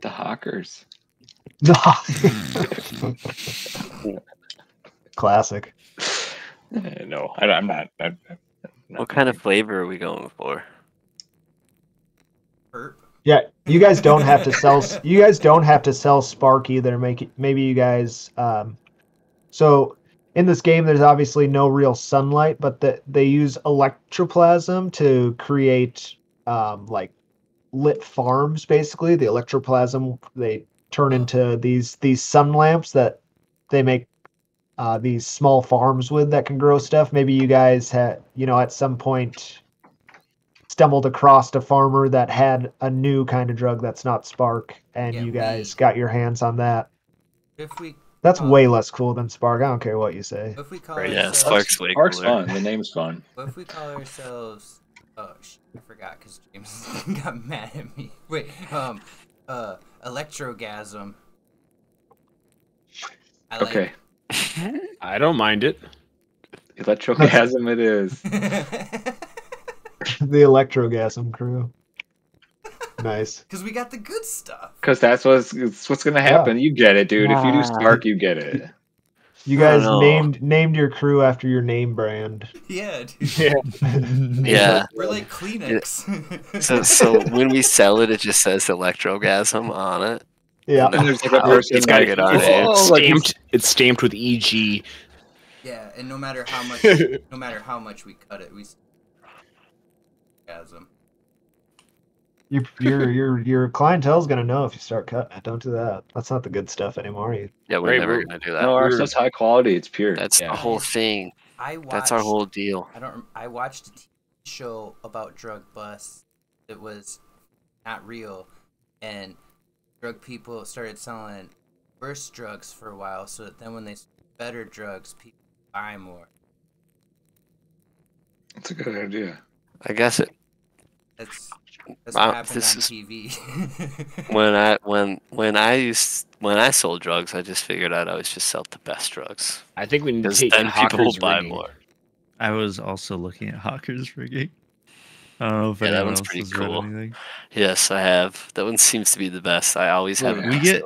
The Hawkers. The hawkers. classic Eh, no, I, I'm not. I'm, I'm not What kind of flavor are we going for? perp. Yeah, you guys don't have to sell. You guys don't have to sell Spark either. Make it, maybe you guys. Um, so in this game, there's obviously no real sunlight, but the, they use electroplasm to create um, like lit farms. Basically, the electroplasm they turn into these these sun lamps that they make uh, these small farms with that can grow stuff. Maybe you guys had, you know, at some point stumbled across a farmer that had a new kind of drug that's not spark, and Yeah, you we- guys got your hands on that. If we That's Um, way less cool than spark. I don't care what you say. if we call Yeah, ourselves Spark's way Spark's cooler. fun. The name's fun. What if we call ourselves? Oh, sh- I forgot because James got mad at me. Wait, um, uh, electrogasm. I like Okay. I don't mind it. Electrogasm it is. the electrogasm crew. Nice. Because we got the good stuff. Because that's what's what's gonna happen. You get it, dude. If you do Spark, you get it. You guys named named your crew after your name brand. Yeah, dude. Yeah. We're like Kleenex. So so when we sell it, it just says electrogasm on it. Yeah. And there's like a Oh, person it's gotta like, get on it. "Oh, It's like, stamped. It's stamped with E EG. yeah, and no matter how much, no matter how much we cut it, we. s- Gasm. Your your your your clientele's gonna know if you start cutting it. Don't do that. That's not the good stuff anymore. You, Yeah, we're Right, never we're- gonna do that. No, our We're- stuff's high quality. It's pure. That's Yeah. the whole thing. I watched. That's our whole deal. I don't. rem- I watched a TV show about drug busts. It was not real, and drug people started selling worse drugs for a while. So that then when they s- better drugs, people buy more. It's a good idea. I guess it. That's that's Wow, what happened this on is- TV. When I when when I used when I sold drugs, I just figured out I was just sell the best drugs I think we need to because take then people will buy rigging. more. I was also looking at Hawker's rigging. I don't know if Yeah, that anyone one's else pretty cool. Yes, I have. That one seems to be the best. I always have. Yeah. it We get.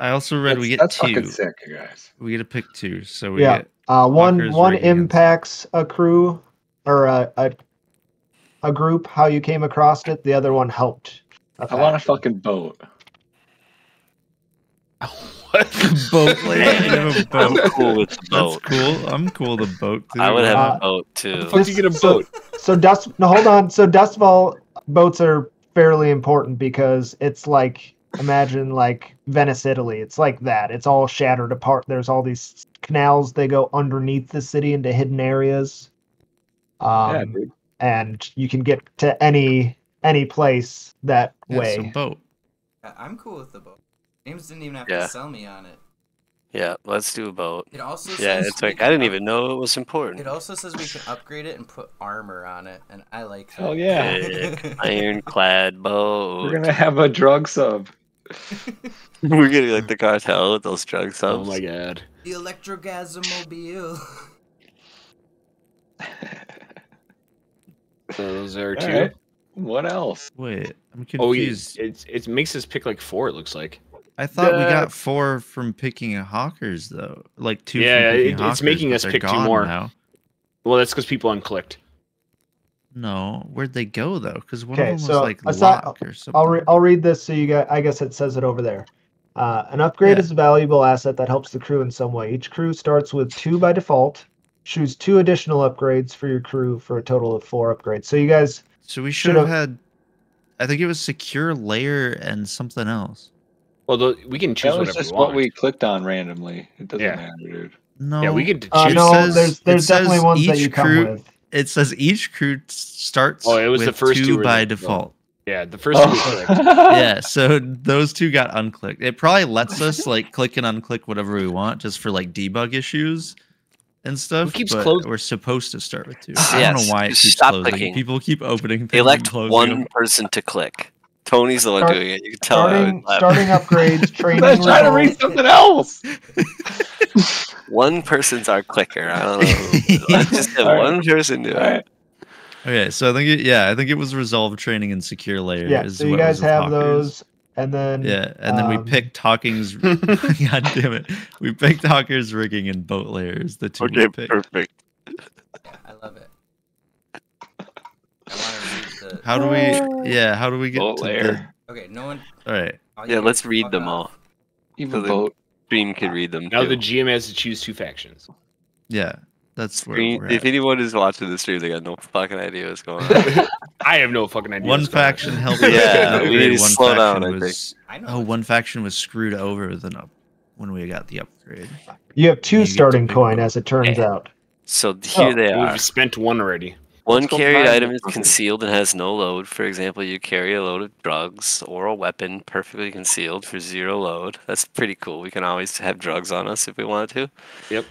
I also read we get that's fucking two. sick, you guys. We get to pick two. So we yeah. get Uh, one Walker's one rigging impacts a crew or a, a a group how you came across it. The other one helped. I want a fucking boat. what? boat lady. You have a I'm boat. cool with the That's cool. I'm cool with a boat too. I would have Uh, a boat too. the fuck do you get a So- boat? So dust. No, hold on. So Duskwall boats are fairly important because it's like imagine like Venice, Italy. It's like that. It's all shattered apart. There's all these canals. They go underneath the city into hidden areas. Um, yeah, dude. And you can get to any any place that Yeah, way. so boat. I- I'm cool with the boat. James didn't even have Yeah. to sell me on it. Yeah, let's do a boat. It also Yeah, it's like I didn't up- even know it was important. It also says we can upgrade it and put armor on it, and I like that. Hell yeah. Ironclad boat. We're gonna have a drug sub. We're getting like the cartel with those drug subs. Oh my god. The Electrogasm Mobile. So those are two. Alright. What else? Wait, I'm confused. Oh, yeah, confused. it it makes us pick like four. It looks like. I thought we got four from picking Hawkers though. Like two. Yeah, from picking it- it's making us pick two more. Now. Well, that's because people unclicked. No, where'd they go though? Because one Okay, of them so was like aside- lock or something. I'll re- I'll read this so you guys. I guess it says it over there. Uh, an upgrade Yeah. is a valuable asset that helps the crew in some way. Each crew starts with two by default. Choose two additional upgrades for your crew for a total of four upgrades. So you guys, so we should should've- had. I think it was secure layer and something else. Well, the, we can choose That was whatever just we want. what we clicked on randomly. It doesn't Yeah. matter, dude. No. Yeah, we get to uh, choose. no, says- there's there's definitely says ones that you come crew- with. It says each crew starts. Oh, it was the first two two by the- default. Yeah, the first two Oh. clicked. yeah, so those two got unclicked. It probably lets us like click and unclick whatever we want just for like debug issues and stuff. keeps closing- we're supposed to start with two. Uh-huh. I don't know why it keeps stop closing. clicking. People keep opening things. and Elect one them. person to click. Tony's the one Start- doing it. You can tell. I Starting starting upgrades, I training. was trying to read something else. One person's our clicker. I don't know. Let's just have All right. one person do it. All right. Okay, so I think it, yeah, I think it was resolve training and secure layer. Yeah, so you guys have Hawkers. those, and then Yeah, and then we um, picked Hawking's. God damn it, we picked Hawker's rigging and boat layers. The two Okay, we picked. perfect. Yeah, I love it. I want to read the. How do we? Yeah, how do we get Boat to layer. Okay, no one. All right, all Yeah, let's read them off. all. Even So the- boat. Stream can read them. Now too. the GM has to choose two factions. yeah, that's where Stream- we're if at. anyone is watching the stream, they got no fucking idea what's going on. I have no fucking idea. One what's going on. faction helped. us Yeah, we need to slow down, faction I was- I know. Oh, it's- one faction was screwed over than up when we got the upgrade. you have two You starting coin, as it turns Yeah. out. So here Oh, they are. We've spent one already. One carried item is concealed and has no load. For example, you carry a load of drugs or a weapon perfectly concealed for zero load. That's pretty cool. We can always have drugs on us if we want to.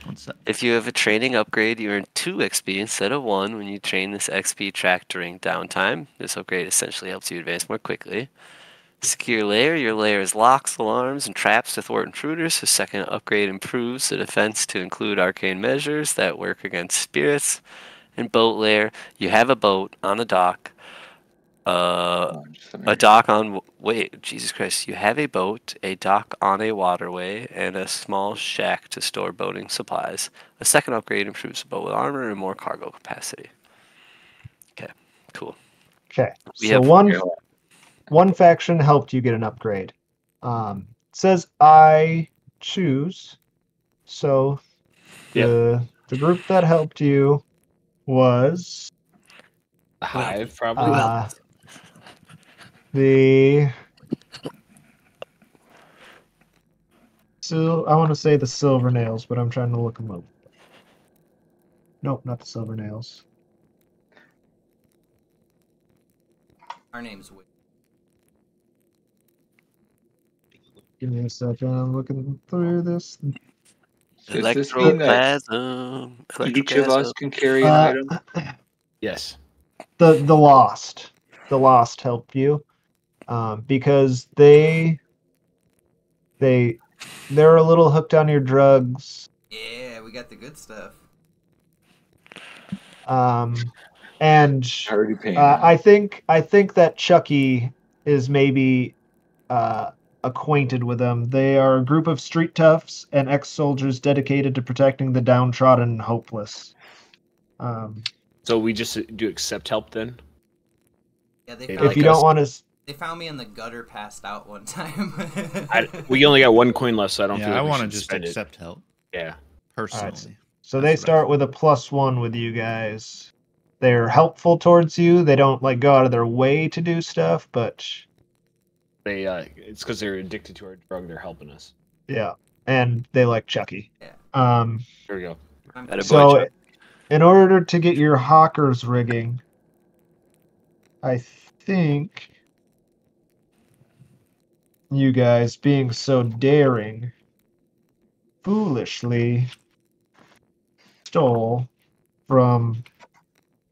What's that? If you have a training upgrade, you earn 2 XP instead of 1 when you train this XP track during downtime. This upgrade essentially helps you advance more quickly. Secure layer. Your layer is locks, alarms, and traps to thwart intruders. The second upgrade improves the defense to include arcane measures that work against spirits. And boat layer. You have a boat on a dock. Uh, just let me- a dock on wait jesus christ you have a boat a dock on a waterway and a small shack to store boating supplies a second upgrade improves the boat with armor and more cargo capacity okay cool Okay. We so have- one one faction helped you get an upgrade. Um, it says I choose. So Yep. the the group that helped you was The hive, probably. uh, the Sil- I want to say the silver nails, but I'm trying to look them up. Nope, not the silver nails. Our name's Wick. Give me a second. I'm looking through this. Does this mean that electroplasm Each of us can carry an Uh, item. yes. the the lost the lost helped you um, because they they they're a little hooked on your drugs Yeah, we got the good stuff. um, and uh, i think i think that chucky is maybe uh, acquainted with them they are a group of street toughs and ex-soldiers dedicated to protecting the downtrodden and hopeless um, So we just uh, do accept help then? Yeah, they If found, if like you don't want to they found me in the gutter, passed out one time. I, we only got one coin left, so I don't yeah, feel I want to just spend it. accept help Yeah. personally. So That's they what start with a plus one with you guys. They're helpful towards you. They don't like go out of their way to do stuff, but They uh it's because they're addicted to our drug, they're helping us. yeah, and they like Chucky. Yeah. Um. Here we go. I'm boy, So, Chuck. in order to get your hawkers rigging, I think you guys being so daring foolishly stole from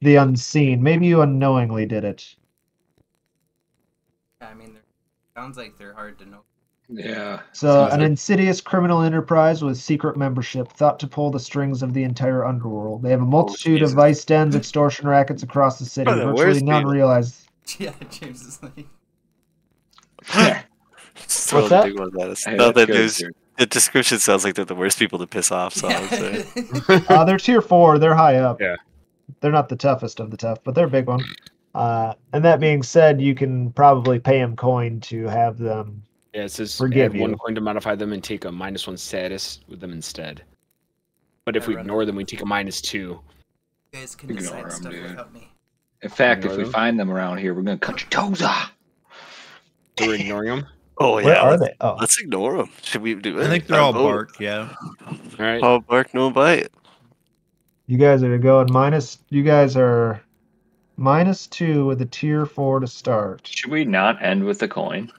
the unseen. Maybe you unknowingly did it. I mean, they're- sounds like they're hard to know. yeah. So, Sounds an like- insidious criminal enterprise with secret membership thought to pull the strings of the entire underworld. They have a multitude of vice dens, extortion rackets across the city. Oh, Virtually none people. realize. Yeah, James is like. Just throw What's the that? big ones. Hey, No, that news- the description sounds like they're the worst people to piss off. So I would say. Yeah. Uh, they're tier four. They're high up. Yeah. They're not the toughest of the tough, but they're a big one. Uh, and that being said, you can probably pay them coin to have them. Yeah, it says Forgive add one you. coin to modify them and take a minus one status with them instead. But if I we ignore it. them, we take a minus two. You guys can Ignore decide 'em, stuff dude. without me. In fact, if we them. find them around here, we're gonna cut your toes off. So we're ignoring them. Oh Where yeah, are let's, they? Oh, let's ignore them. Should we do it? I think they're all bark. Yeah. All right. All bark, no bite. you guys are going minus. You guys are minus two with a tier four to start. Should we not end with the coin?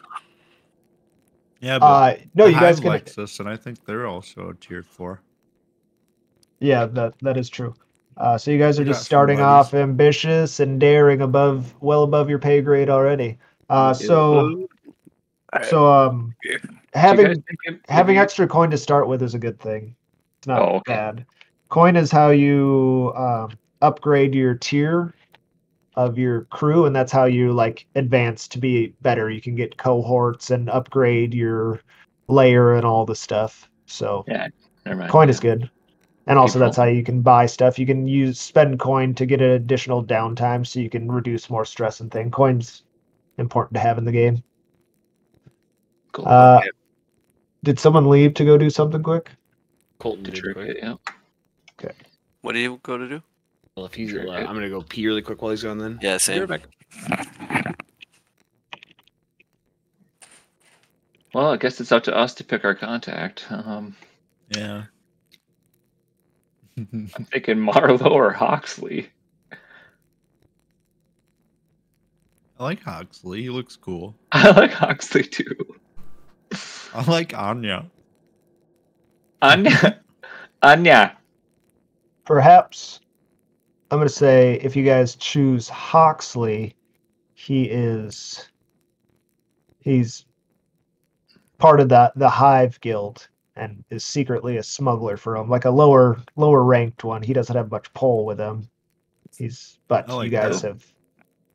Yeah, but Uh, no, you guys can. likes us, and I think they're also tier four. Yeah, that that is true. Uh, so you guys are just starting off ambitious and daring above, well above your pay grade already. Uh, so so um, having guys think it- having extra coin to start with is a good thing. It's not Oh, okay. bad. Coin is how you um, upgrade your tier of your crew, and that's how you like advance to be better. You can get cohorts and upgrade your layer and all the stuff. So Never mind. coin is good, and also People- that's how you can buy stuff. You can use spend coin to get an additional downtime, so you can reduce more stress and thing. Coin's important to have in the game. Cool. Uh, did someone leave to go do something quick? Colton To did trick quick. it, yeah. Okay what do you go to do? Well, if he's, uh, Sure, okay. I'm gonna go pee really quick while he's gone. Then. Yeah, same. back. Well, I guess it's up to us to pick our contact. Um, Yeah. I'm thinking Marlo or Hoxley. I like Hoxley. He looks cool. I like Hoxley too. I like Anya. Anya, Anya. Perhaps I'm going to say if you guys choose Hoxley, he is he's part of the the Hive Guild and is secretly a smuggler for him, like a lower lower ranked one. He doesn't have much pull with him. He's but I like you guys that. have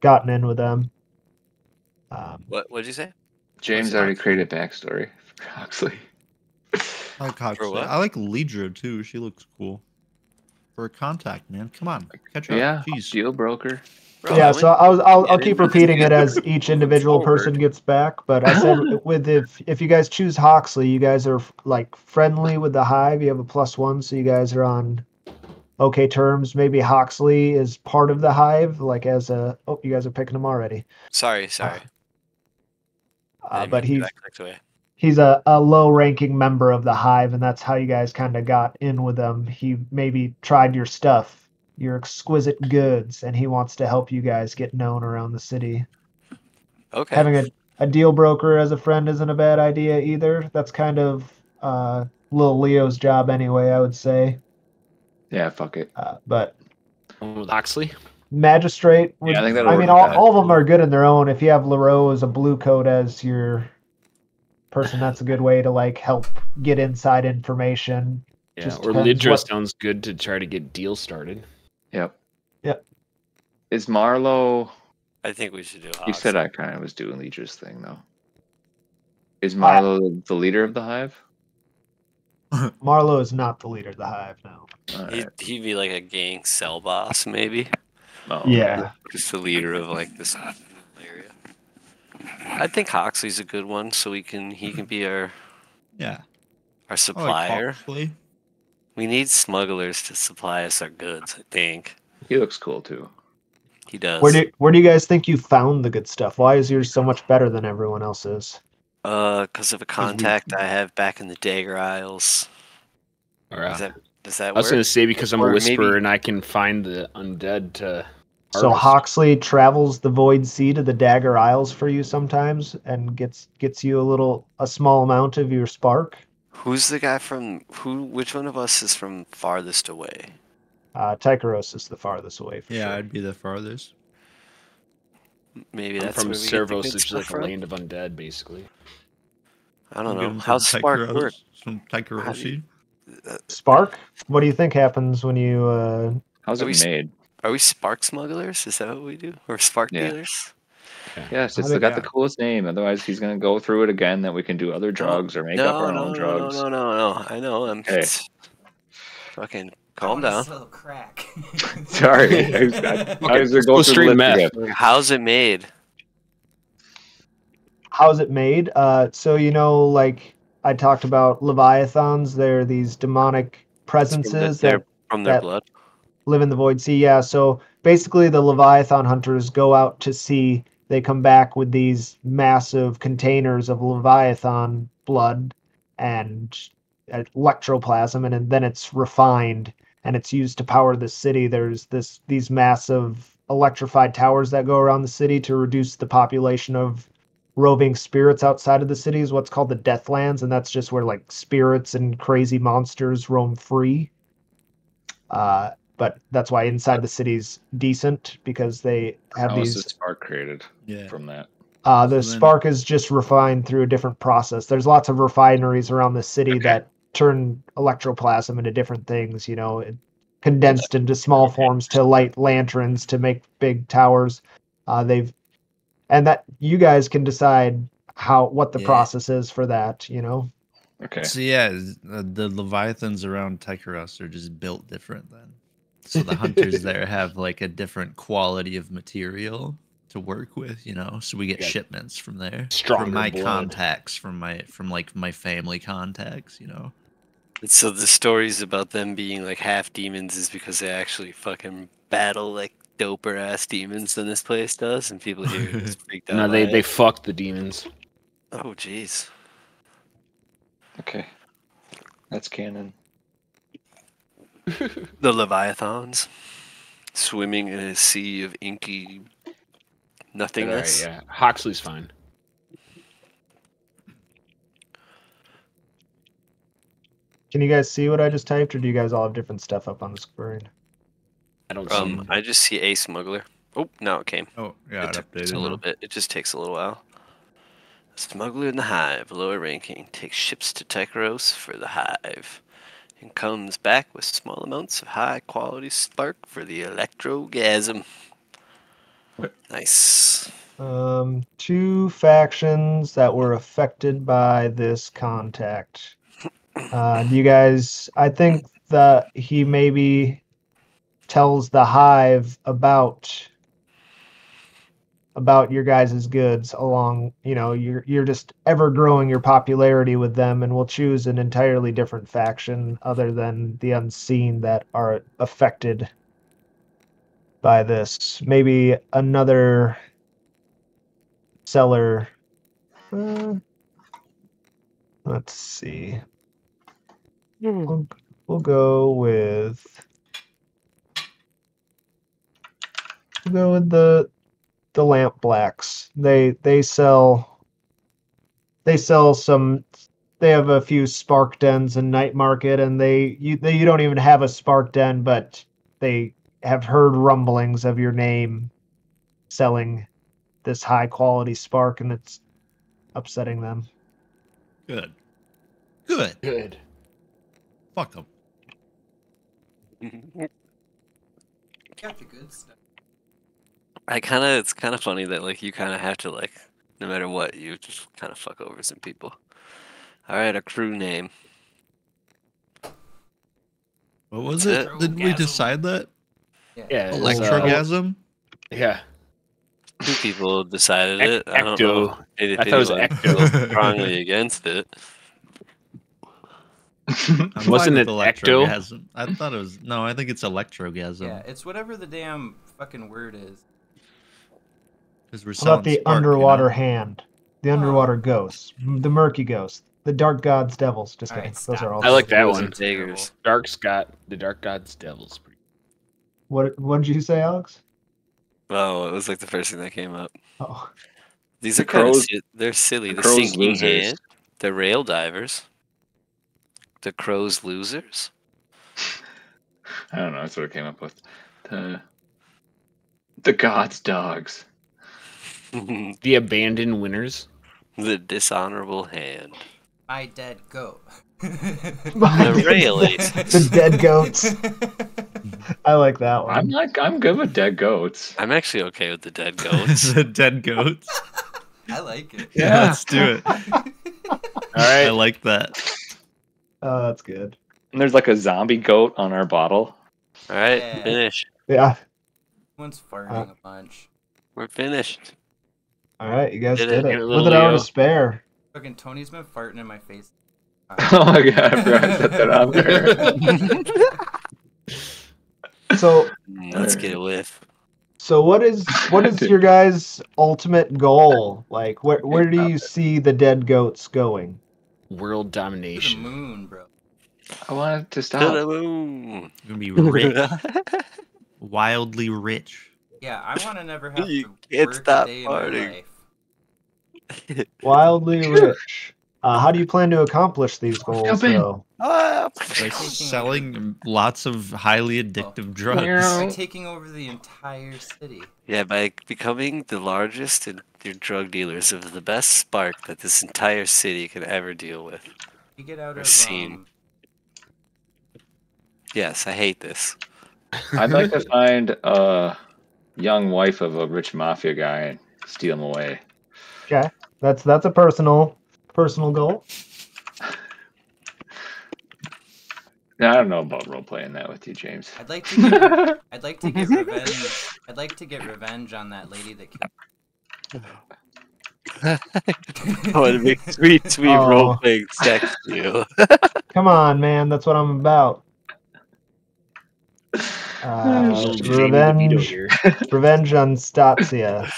gotten in with them. Um, What What'd you say? James What's already Hoxley? created backstory for Hoxley. I like Hoxley. what? I like Lydra too. She looks cool. For a contact, man. Come on, catch up. Yeah, Jeez. deal broker. Bro, yeah, so I'll I'll, I'll keep repeating it as each individual person gets back. But I said with if if you guys choose Hoxley, you guys are like friendly with the Hive. You have a plus one, so you guys are on okay terms. Maybe Hoxley is part of the Hive, like as a oh, you guys are picking him already. Sorry, sorry. I Uh, but mean to do he's that clicked away. he's a, a low ranking member of the Hive, and that's how you guys kind of got in with him. He maybe tried your stuff, your exquisite goods, and he wants to help you guys get known around the city. Okay. having a, a deal broker as a friend isn't a bad idea either. That's kind of uh, little Leo's job anyway, I would say. Yeah, fuck it. Uh, but One with Hoxley. magistrate, would, Yeah, I think that'll I mean, all, that. all of them are good in their own. If you have Leroux as a blue coat as your person, that's a good way to like help get inside information. Yeah, Just or depends Lydra what- sounds good to try to get deals started. Yep. Yep. Is Marlo? I think we should do. You said I kind of was doing Lydra's thing though. Is Marlo the- the leader of the hive? Marlo is not the leader of the Hive No. Alright. He'd, he'd be like a gang cell boss, maybe. Oh. Yeah, Just the leader of like this area. I think Hoxley's a good one, so we can he can be our Yeah. our I like supplier. We need smugglers to supply us our goods. I think He looks cool too. he does. where do where do you guys think you found the good stuff? Why is yours so much better than everyone else's? uh, because of a we- contact I have back in the Dagger Isles. Or, Does uh, that does that I was work? going to say because I'm Or a whisperer maybe- and I can find the undead to. So harvest. Hoxley travels the void sea to the Dagger Isles for you sometimes and gets gets you a little a small amount of your spark. Who's the guy from who? Which one of us is from farthest away? Uh Tycheros is the farthest away for Yeah, sure. I'd be the farthest. Maybe I'm that's from where we get the Severos, good which is stuff like a land of undead, basically. I don't know. him How's some Spark Tycheros- work? Some How do Spark? What do you think happens when you uh How's Are it we made? Are we Spark smugglers? Is that what we do? Or Spark Yeah. dealers? Yes, How it's did- got the coolest name. Otherwise, he's gonna go through it again. That we can do other drugs or make up our no, own no, drugs. no, no, no, no. I know. I'm. Hey. Fucking I calm down. Sell crack. Sorry, I was- I- I was Okay, gonna let's go go through the straight meth. How's it made? how's it made? Uh so you know like I talked about leviathans, they're these demonic presences their- that From their that- blood? Live in the void sea. Yeah so basically the leviathan hunters go out to sea. They come back with these massive containers of leviathan blood and electroplasm and, and then it's refined and it's used to power the city. There's this these massive electrified towers that go around the city to reduce the population of roving spirits outside of the city is what's called the deathlands and that's just where like spirits and crazy monsters roam free. Uh, but that's why inside the city's decent because they have How was these the spark created Yeah. from that? uh, the So then- spark is just refined through a different process. There's lots of refineries around the city Okay. that turn electroplasm into different things, you know, it- condensed into small forms to light lanterns to make big towers. Uh, they've and that you guys can decide how what the Yeah. process is for that, you know. Okay. So yeah, z- uh, the leviathans around Tycheros are just built different then. So the hunters there have like a different quality of material to work with, you know. So we get Yeah. shipments from there. Stronger from my blood. contacts, from my from like my family contacts, you know. And so the stories about them being like half demons is because they actually fucking battle like doper ass demons than this place does, and people here just freaked out. No, they it. they fucked the demons. Oh jeez. Okay. That's canon. The Leviathans swimming in a sea of inky Nothingness. right, yeah. Hoxley's fine. Can you guys see what I just typed, or do you guys all have different stuff up on the screen? I don't Um, see. I just see a smuggler. Oh, now it came. Oh, yeah, it it updated a little now. bit. It just takes a little while. Smuggler in the Hive, lower ranking, takes ships to Tycheros for the Hive, and comes back with small amounts of high quality spark for the electrogasm. Nice. Um, two factions that were affected by this contact. Uh, do you guys? I think that he maybe tells the hive about about your guys' goods along you know you're you're just ever growing your popularity with them and we'll choose an entirely different faction other than the unseen that are affected by this. Maybe another seller. Uh, let's see. We'll, we'll go with we'll go with the the Lampblacks they they sell they sell some they have a few spark dens in night market and they you they, you don't even have a spark den but they have heard rumblings of your name selling this high quality spark and it's upsetting them Good. Good. Good. Fuck them. Got the good stuff. I kind of, it's kind of funny that like you kind of have to like, no matter what, you just kind of fuck over some people. All right, a crew name. What was it? it. Did we decide that? Yeah. it's, uh, Electrogasm? yeah. Two people decided Ec- it. I don't know. ecto. if I thought it was anyone ecto. feels strongly against it. I'm Wasn't with it ecto? electrogasm. I thought it was no. I think it's electrogasm. Yeah, it's whatever the damn fucking word is. Because we're How about the spark, you know? underwater hand the Oh. underwater ghosts the murky ghost the dark gods devils just All kidding right, those are all I like that one. and Daggers. Dark Scott, the Dark God's Devils. what what did you say alex Oh, it was like the first thing that came up. oh These The are kind of crows- they're silly. the The, crows sinking losers. hand, the rail divers, the crows losers. I don't know. That's what I came up with. The the gods dogs. The The Abandoned Winners. The dishonorable hand. My dead goat. The rail aces. the dead goats i like that one I'm like I'm good with dead goats. I'm actually okay with the dead goats. the dead goats. I like it. Yeah, Yeah. let's do it. All right. I like that. oh that's good And there's like a zombie goat on our bottle. All right, Yeah. finish. yeah One's farting Uh, a bunch. We're finished. All right you guys Did did, it. it, Get a with an hour to spare Fucking Tony's been farting in my face. oh my god, I forgot to set that on there. so Let's get a whiff. so what is what is your guys ultimate goal like where where do you see the dead goats going World To the domination. moon, bro. I wanted to To stop. the moon. We're gonna be rich, wildly rich. Yeah, I want to never have You to can't work stop a day in my farting. life. wildly rich uh, how do you plan to accomplish these goals Jump in. though Like selling lots of highly addictive drugs. By taking over the entire city. Yeah, by becoming the largest and your drug dealers of the best spark that this entire city could ever deal with. You get out Or of seen. um, Yes, I hate this. I'd like to find a young wife of a rich mafia guy and steal him away. Okay, that's that's a personal personal goal. I don't know about role playing that with you, James. I'd like to get, I'd like to get revenge. I'd like to get revenge on that lady that killed. Oh, to make sweet, sweet Oh. role playing sex you. Come on, man, that's what I'm about. Uh, Little Jamie DeVito revenge, revenge on Stasia,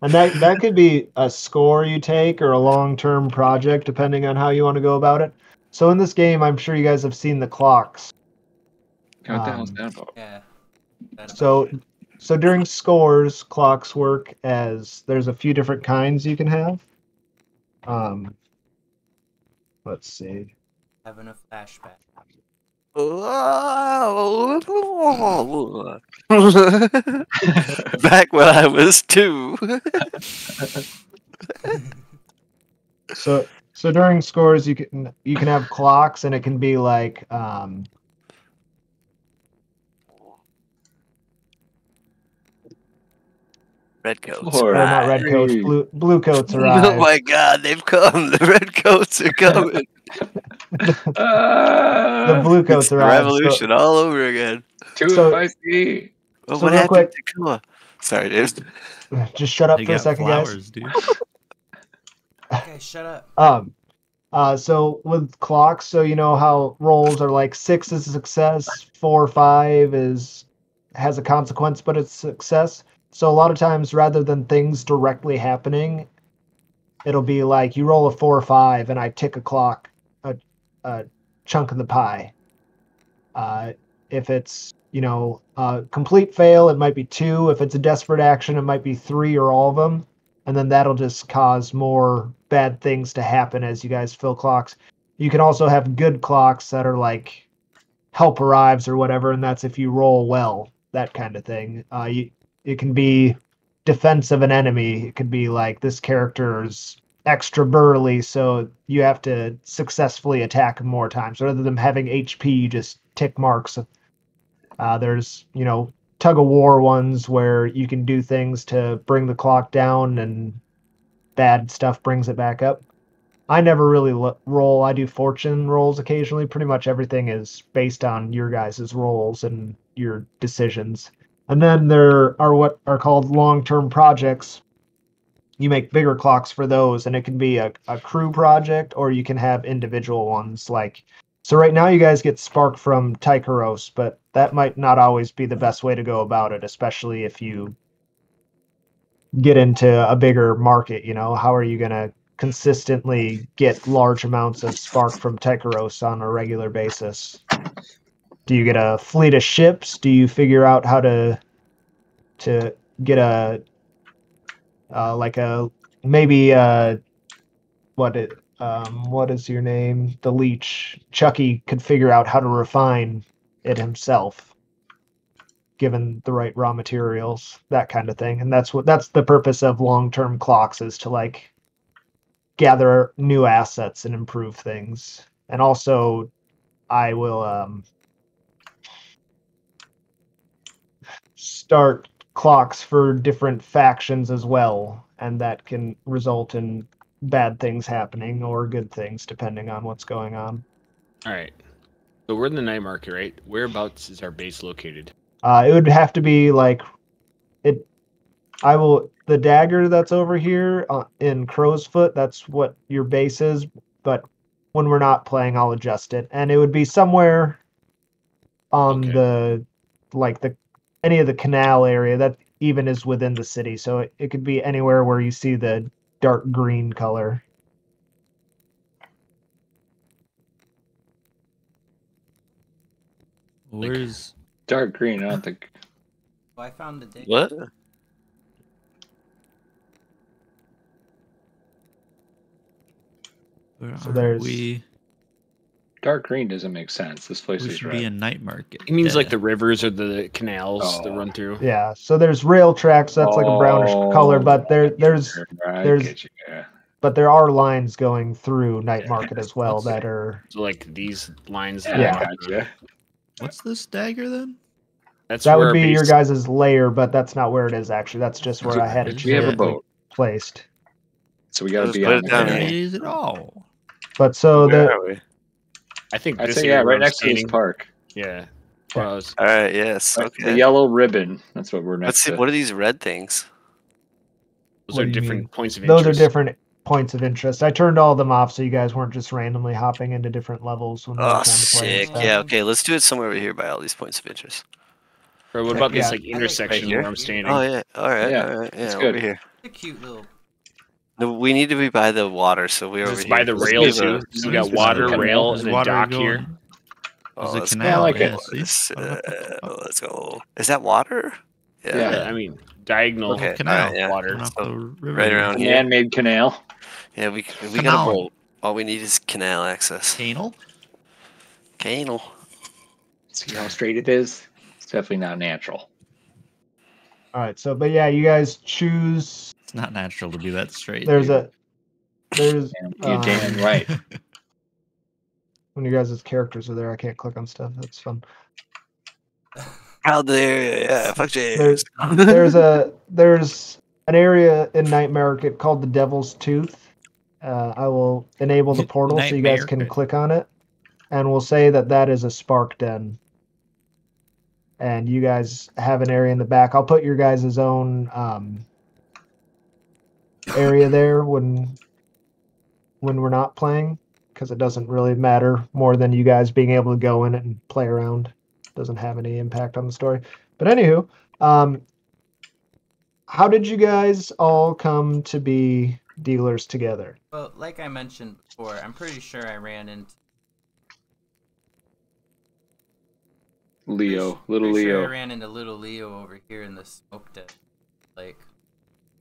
and that that could be a score you take or a long term project, depending on how you want to go about it. So in this game, I'm sure you guys have seen the clocks. what the hell's Um, that about? Yeah. So so during scores, clocks work as there's a few different kinds you can have. Um, let's see. Having a flashback. Back when I was two. So so during scores you can you can have clocks and it can be like um Red coats. or not red coats, blue blue coats Oh my god, they've come. The red coats are coming. The blue it's coats the arrive. so- revolution all over again. Too So- spicy. Oh, So what real happened quick- to Koa? Sorry, dude. just shut up They for a got second, guys. dude. Okay, shut up. Um, uh, so with clocks, so you know how rolls are like six is a success, four, five is has a consequence, but it's success. So a lot of times, rather than things directly happening, it'll be like you roll a four or five, and I tick a clock, a, chunk of the pie. Uh, if it's you know a complete fail, it might be two. If it's a desperate action, it might be three or all of them and then that'll just cause more bad things to happen as you guys fill clocks. You can also have good clocks that are like help arrives or whatever, and that's if you roll well, that kind of thing. Uh, you, it can be defense of an enemy. It could be like this character's extra burly, so you have to successfully attack more times. Rather than having HP, you just tick marks. Uh, there's, you know, tug of war ones where you can do things to bring the clock down and bad stuff brings it back up. I never really lo- roll. I do fortune rolls occasionally. Pretty much everything is based on your guys' rolls and your decisions. And then there are what are called long term projects. You make bigger clocks for those, and it can be a, a crew project or you can have individual ones. Like, so right now you guys get Spark from Tycheros, but that might not always be the best way to go about it, especially if you get into a bigger market. You know, how are you going to consistently get large amounts of Spark from Tycheros on a regular basis? Do you get a fleet of ships? Do you figure out how to to get a uh, like a maybe uh what it um what is your name? The leech. Chucky could figure out how to refine it himself given the right raw materials that kind of thing. And that's what that's the purpose of long-term clocks is to like gather new assets and improve things. And also i will um start clocks for different factions as well and that can result in bad things happening or good things depending on what's going on All right. So we're in the night market, right? Whereabouts is our base located? Uh, it would have to be like it. I will the dagger that's over here uh, in Crow's Foot. That's what your base is. But when we're not playing, I'll adjust it, and it would be somewhere on Okay. the like the any of the canal area that even is within the city. So it, it could be anywhere where you see the dark green color. Where's Dark green. I don't think. I found the dig. What? where So are there's- we? Dark green doesn't make sense. This place We is should red. be a night market. It means like the rivers or the canals that Oh. run through. Yeah. So there's rail tracks. That's like a brownish oh, color, Oh, but there there's there's- yeah. but there are lines going through night Yeah, market as well let's that see. are So like these lines. Yeah, that gotcha. What's this dagger then? That's that would be your base- guys' layer, but that's not where it is actually. That's just where Do- I had it We have a boat, placed. so we got to Just be put on it the down There here. canal. it is at all. But so Where the are we? I think I'd this say area yeah, right I'm next to this park. Yeah. Where was- All right. Yes. Okay. The yellow ribbon. That's what we're Let's next see. to. What are these red things? Those What are different mean? points of interest. those are different points of interest. I turned all of them off so you guys weren't just randomly hopping into different levels when we were Oh, trying to play. and sick. Yeah. Okay. Let's do it somewhere over here by all these points of interest. Or what about Yeah. this like intersection Right where? I'm standing? Oh yeah. All right. Yeah, All right. Yeah. it's Over good. here. a cute little. No, we need to be by the water, so we're over Just here. by the Let's rail too. So we got water, canal? rail, There's and then water dock going. here. Oh, There's a let's canal. like yeah, it. Let's, What the uh, fuck? let's go. Is that water? Yeah. Yeah. I mean, diagonal Okay, Canal. alright, yeah. water. So, river. right around here. man-made canal. Yeah, we we got a boat. All we need is canal access. Canal? Canal. See how straight it is? It's definitely not natural. All right. So, but yeah, you guys choose. It's not natural to be that straight. There's dude. a there's You're Um, damn right. when you guys' characters are there. I can't click on stuff. That's fun. Out there, yeah, fuck There's James. there's a there's an area in Night Market called the Devil's Tooth. Uh, I will enable the portal so you guys can click on it, and we'll say that that is a spark den. And you guys have an area in the back. I'll put your guys' own um, area there when when we're not playing, because it doesn't really matter more than you guys being able to go in it and play around. Doesn't have any impact on the story. But anywho, um, how did you guys all come to be dealers together? Well, like I mentioned before, I'm pretty sure I ran into Leo, little pretty sure I Leo. ran into little Leo over here in the smoke den. Like,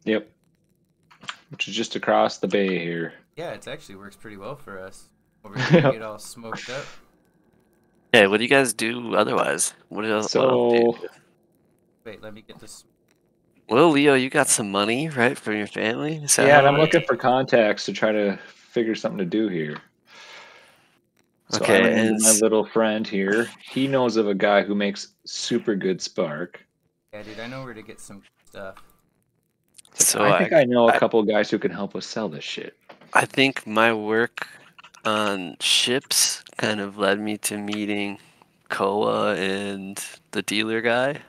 Yep. Which is just across the bay here. yeah, it actually works pretty well for us. Over here, we Yep. get all smoked up. Yeah, what do you guys do otherwise? What else? do you So do? Wait, let me get this. Well, Leo, you got some money, right, from your family? Is yeah, and I'm it- looking for contacts to try to figure something to do here. So Okay, I and my little friend here. He knows of a guy who makes super good spark. Yeah, dude, I know where to get some stuff. So I I, think I, know a I- couple guys who can help us sell this shit. I think my work on ships kind of led me to meeting Koa and the dealer guy,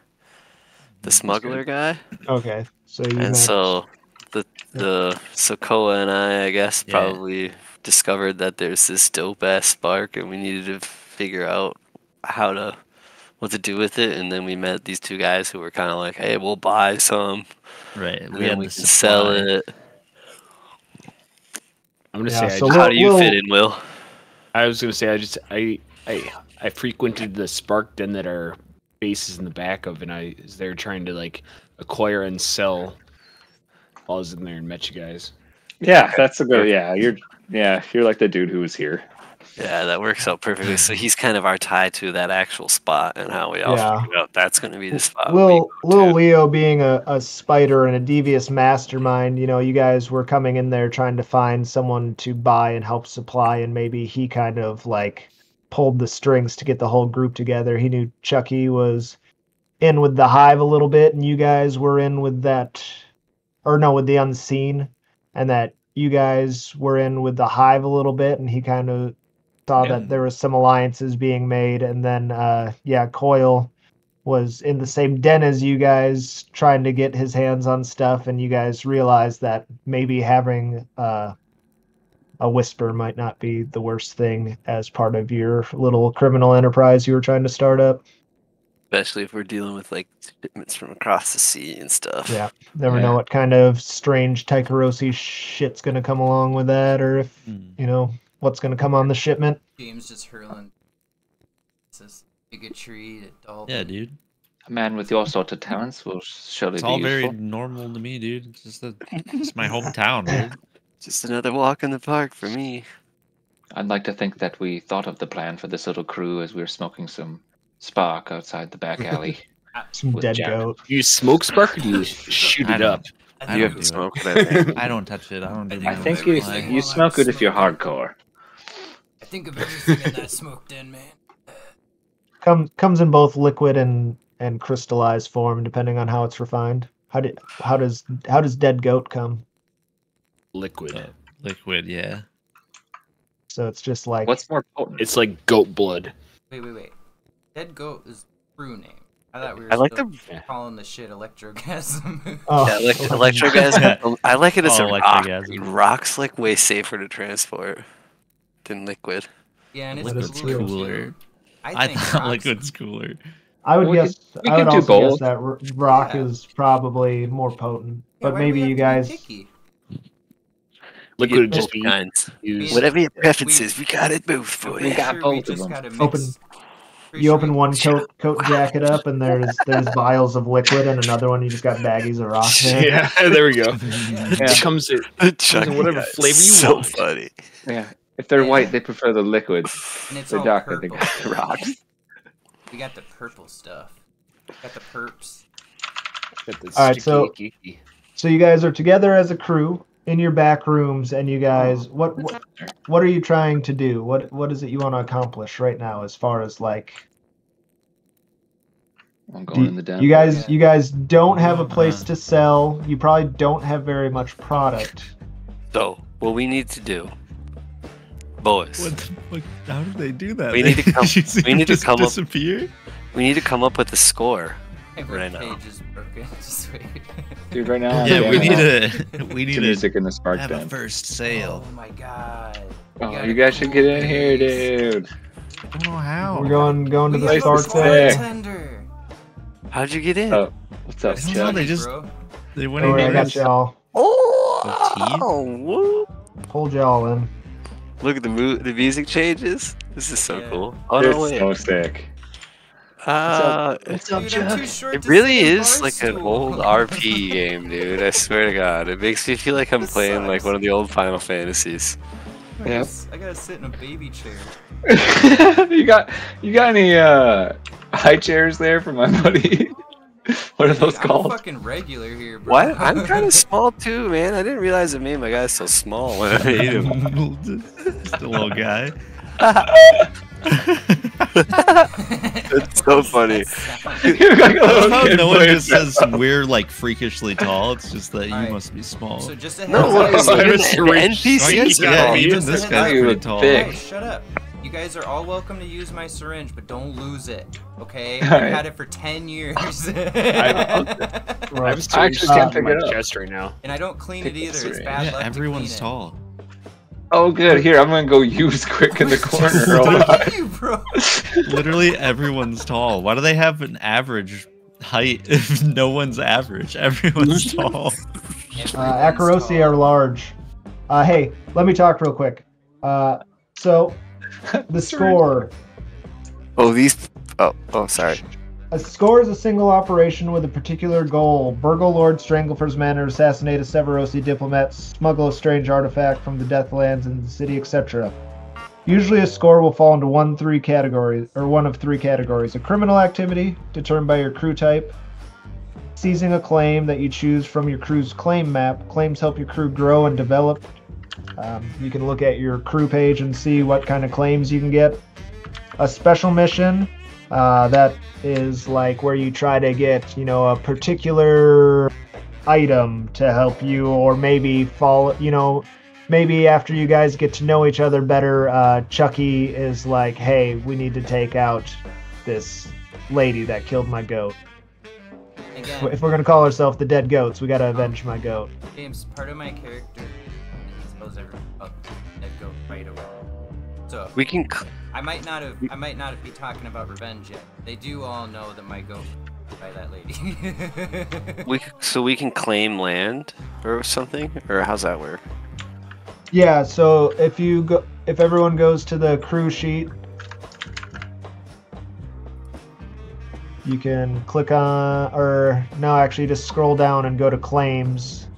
the mm, smuggler guy. Okay, so you And met- so the the so Koa and I, I guess, Yeah. probably discovered that there's this dope ass spark, and we needed to figure out how to what to do with it. And then we met these two guys who were kind of like, "Hey, we'll buy some, Right. We then had we the can sell supply. it." I'm gonna Yeah, say I, so just- How do you Will- fit in, Will? I was gonna say I just I I I frequented the spark den that our base is in the back of, and I was there trying to like acquire and sell. While I was in there and met you guys. Yeah, that's a good. Yeah, you're. Yeah, you're like the dude who was here. Yeah, that works out perfectly. So he's kind of our tie to that actual spot, and how we all Yeah. figured out that's going to be the spot. Lil, Lil. Leo being a, a spider and a devious mastermind, you know, you guys were coming in there trying to find someone to buy and help supply, and maybe he kind of like pulled the strings to get the whole group together. He knew Chucky was in with the hive a little bit, and you guys were in with that, or no, with the unseen, and that you guys were in with the hive a little bit, and he kind of saw Yeah. that there was some alliances being made, and then uh, yeah, Coil was in the same den as you guys trying to get his hands on stuff and you guys realized that maybe having uh, a whisper might not be the worst thing as part of your little criminal enterprise you were trying to start up especially if we're dealing with like shipments from across the sea and stuff. Yeah. never know what kind of strange Tycherosi shit's going to come along with that or if Hmm. you know what's going to come on the shipment James just hurling. It's this bigotry to Dalton. Yeah, dude. A man with your sort of talents will surely It's be all very useful. normal to me, dude. It's just a, it's my hometown, dude. Just another walk in the park for me. I'd like to think that we thought of the plan for this little crew as we were smoking some spark outside the back alley. Uh, some dead Jack. goat you smoke spark or do you shoot it up? I You have do to it. smoke it, I think. I don't touch it. I don't do I I think you, you smell good if you're hardcore. I think of everything in that smoke den, man. comes comes in both liquid and and crystallized form depending on how it's refined how did how does how does dead goat come Liquid. Uh, liquid, yeah. so it's just like What's more potent? It's like goat blood. Wait, wait, wait. Dead goat is true name. I thought we were I like still the calling the shit electrogasm. oh, yeah, like electrogas. I like it as Oh, a rock. Rock's like way safer to transport than liquid. yeah, and it's Liquid's cooler. cooler. too. I, I think thought rocks- liquid's cooler. I would We guess could- we I would could do also guess that rock Yeah. is probably more potent Yeah, but why do we maybe you guys picky? Liquid would just be kinds. Whatever your preference We- is, we got it both for Pretty you. got sure we both of them. mix, Open. You sure open we- one coat coat jacket up, and there's there's vials of liquid, and another one you just got baggies of rock. there. Yeah, there we go. Yeah. It comes in, Chuck, in whatever flavor you so want. So funny. Yeah. If they're Yeah. white, they prefer the liquids. And it's The all darker, they purple. got the rocks. We got the purple stuff. Got the perps. Got the All right, so- sticky. So you guys are together as a crew in your back rooms, and you guys, what what, what are you trying to do? What what is it you want to accomplish right now, as far as like I'm going you, in the den. you guys Yeah. you guys don't have a place to sell. You probably don't have very much product. So, what we need to do, boys, What the fuck? How did they do that? We need to come- we need to just come up- we need to come up with a score. My Right now. is broken. Just wait. Dude, right now. I'm Yeah, we jamming need out to. We to need music to in the spark have a first sale. Oh my god. Oh, you guys should get in here, dude. I don't know how. We're going going to We the have Place a to start stay. set. How'd you get in? Oh, what's up, I know, Chuck? they just- Bro. They Don't went in worry, I got y'all. Oh, woo. Pulled y'all in. Look at the mu- the music changes. This is so Yeah. cool. Oh no, It's wait. so sick. Uh, What's up, Dude, I'm Chuck? too short it really is like an old RP game, dude. I swear to God, it makes me feel like I'm This playing like one of the old Final Fantasies. I gotta, Yep. s- I gotta sit in a baby chair. you got you got any uh high chairs there for my buddy? what are those Dude, I'm called? fucking regular here, bro. What? I'm kind of small too, man. I didn't realize it made my guy so small when I made him. Just a little guy. It's so funny. You got a I little love how kid no one just says we're like freakishly tall. It's just that you Alright. must be small. So just a heads No, up. look, Oh, even it's the, the rich. I NPC. guess, got yeah, all even just this a guy's head up. pretty tall. Thick. Guys, shut up. You guys are all welcome to use my syringe, but don't lose it. Okay? Alright. I've had it for ten years. I Right. have I a actually syringe can't stuck in it my up. chest right now. and I don't clean Pick it either. It's bad Yeah, luck everyone's to clean tall. Oh, good. Here, I'm gonna go use quick in the corner. Hold on. Fuck you, bro. Literally everyone's tall. Why do they have an average height if no one's average? Everyone's tall. Uh, Akorosi are large. Uh, hey, let me talk real quick. Uh, so the score. Oh, these. Oh, oh, sorry. A score is a single operation with a particular goal. Burgle Lord, strangle First Manor, assassinate a Severosi diplomat, smuggle a strange artifact from the Deathlands and the city, etc. Usually a score will fall into one three categories or one of three categories. A criminal activity, determined by your crew type. Seizing a claim that you choose from your crew's claim map. Claims help your crew grow and develop. Um, you can look at your crew page and see what kind of claims you can get. A special mission, uh, that is like where you try to get, you know, a particular item to help you, or maybe fall, you know, maybe after you guys get to know each other better, uh, Chucky is like, hey, we need to take out this lady that killed my goat. Again, If we're gonna call ourselves the dead goats, we gotta avenge my goat. James, part of my character, he tells everyone about that go right away. So We can. I might not have, I might not be talking about revenge yet. They do all know that my goat by that lady. We so we can claim land or something, or how's that work? Yeah, so if you go, if everyone goes to the crew sheet, you can click on, or no, actually, just scroll down and go to claims,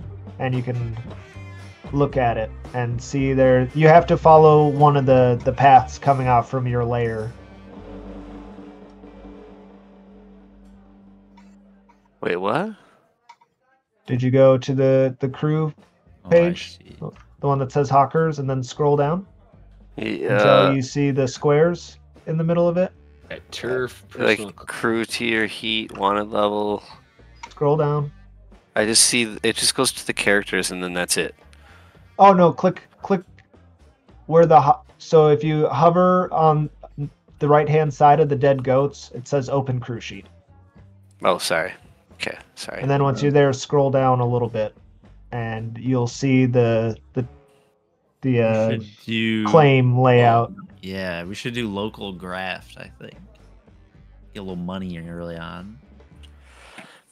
and you can look at it and see there. You have to follow one of the the paths coming out from your layer. Wait, what? Did you go to the the crew, Oh, Page? see. the one that says Hawkers, and then scroll down until you see the squares in the middle of it? At turf, like crew tier, heat, wanted level. Scroll down. I just see it just goes to the characters and then that's it. Oh no, click click where the so if you hover on the right hand side of the dead goats, it says open crew sheet. Oh, sorry. Okay, sorry. And then once you're there, scroll down a little bit and you'll see the the the uh, do claim layout. Yeah, we should do local graft. I think get a little money early on,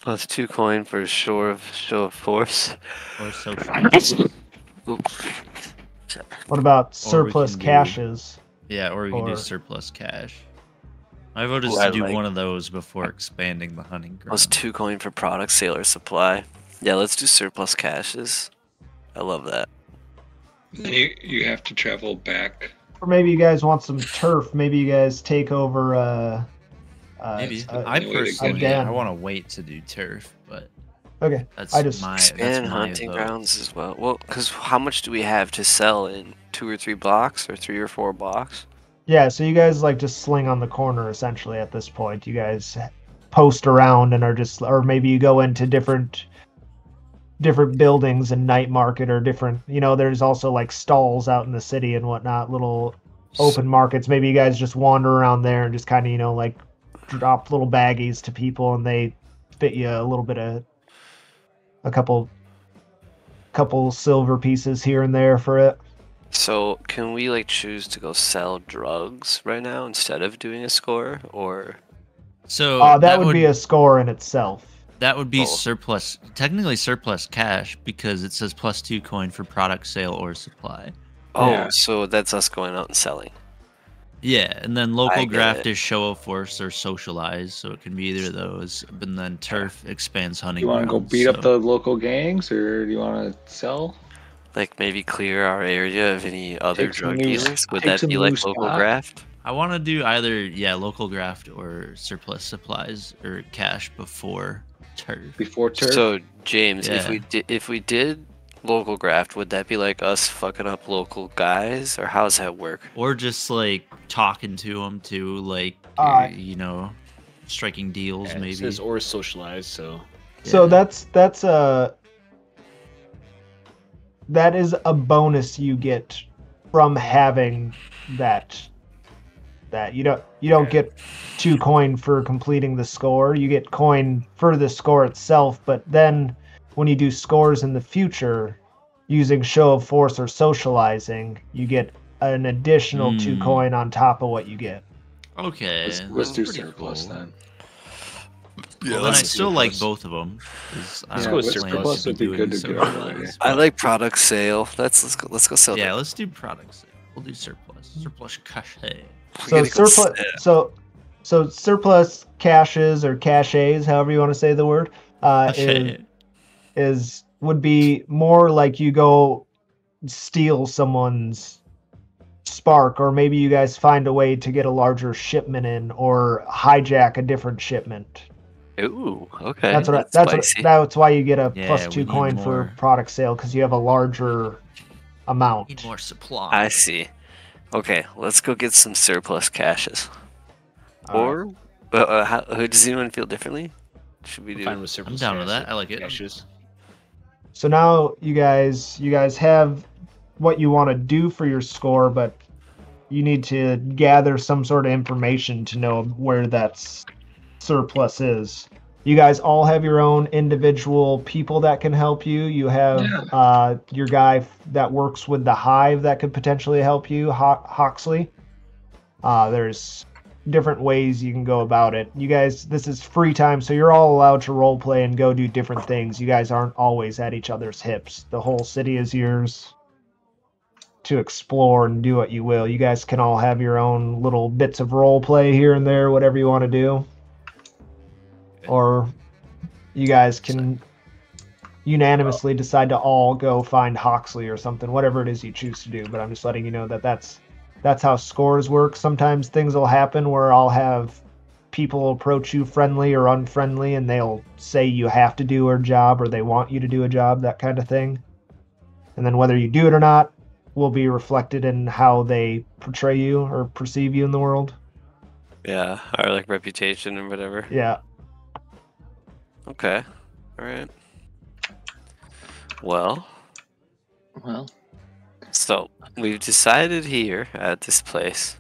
Plus two coin for show of show of force. or social. Oops. What about surplus can do- caches? Yeah, or we can Or- do surplus cash. My vote is Ooh, to I do like- one of those before expanding the hunting ground. Plus two coin for product sale or supply. Yeah, let's do surplus caches. I love that. You you have to travel back. Or maybe you guys want some turf. Maybe you guys take over. Uh, uh, Maybe. uh, I no way to personally. I want to wait to do turf, but okay. that's I just- my that's Expand my hunting vote. grounds as well. Well, because how much do we have to sell in two or three blocks or three or four blocks? Yeah, so you guys like just sling on the corner essentially at this point. You guys post around and are just, or maybe you go into different different buildings and night market or different. You know, there's also like stalls out in the city and whatnot, little open markets. Maybe you guys just wander around there and just kind of you know like drop little baggies to people and they fit you a little bit of a couple couple silver pieces here and there for it. So can we like choose to go sell drugs right now instead of doing a score, or So Uh, that, would, be a score in itself. that would be Oh. surplus, technically surplus cash because it says plus two coin for product sale or supply. oh, Yeah. so that's us going out and selling. Yeah, and then local get graft it. is show of force or socialize, so it can be either of those. But then turf expands hunting. You want to go grounds, beat up the local gangs, or do you want to sell? Like maybe clear our area of any other Take drug new- dealers. Would take that be like local spot. graft? I want to do either yeah local graft or surplus supplies or cash before turf. Before turf? So James, if we did if we did local graft, would that be like us fucking up local guys, or how does that work? or just like talking to them to like Uh, you know striking deals Yeah, maybe. says or socialize, so. So that's that's a that is a bonus you get from having that that you don't you don't get two coin for completing the score. You get coin for the score itself but then when you do scores in the future using show of force or socializing you get an additional two Hmm. coin on top of what you get okay let's, let's do surplus cool. then. Well, then I let's still like both of them. Let's go with surplus. surplus would be good to go away. I like product sale. Let's let's go let's go sell. Yeah, that. let's do products. We'll do surplus. Surplus cash. So surplus sell. so so surplus caches or caches however you want to say the word uh, is, is would be more like you go steal someone's spark or maybe you guys find a way to get a larger shipment in or hijack a different shipment Ooh, okay. that's what I, that's what, that's why you get a Yeah, two need coin for product sale because you have a larger amount Need more supply. I see. Okay, let's go get some surplus caches. Uh, or, uh, uh, how, does anyone feel differently? Should we do? fine with surplus. down with that. I like it. Caches. So now you guys you guys have what you want to do for your score, but you need to gather some sort of information to know where that surplus is. You guys all have your own individual people that can help you. You have Yeah. uh, your guy that works with the hive that could potentially help you, Ho- Hoxley. Uh, there's different ways you can go about it. You guys, this is free time, so you're all allowed to role play and go do different things. You guys aren't always at each other's hips. The whole city is yours to explore and do what you will. You guys can all have your own little bits of role play here and there, whatever you want to do. Or you guys can unanimously decide to all go find Hoxley or something, whatever it is you choose to do. But I'm just letting you know that that's that's how scores work. Sometimes things will happen where I'll have people approach you friendly or unfriendly, and they'll say you have to do a job or they want you to do a job, that kind of thing. And then whether you do it or not will be reflected in how they portray you or perceive you in the world. Yeah, or like reputation and whatever. Yeah. Okay. All right. Well, Well, so we've decided here at this place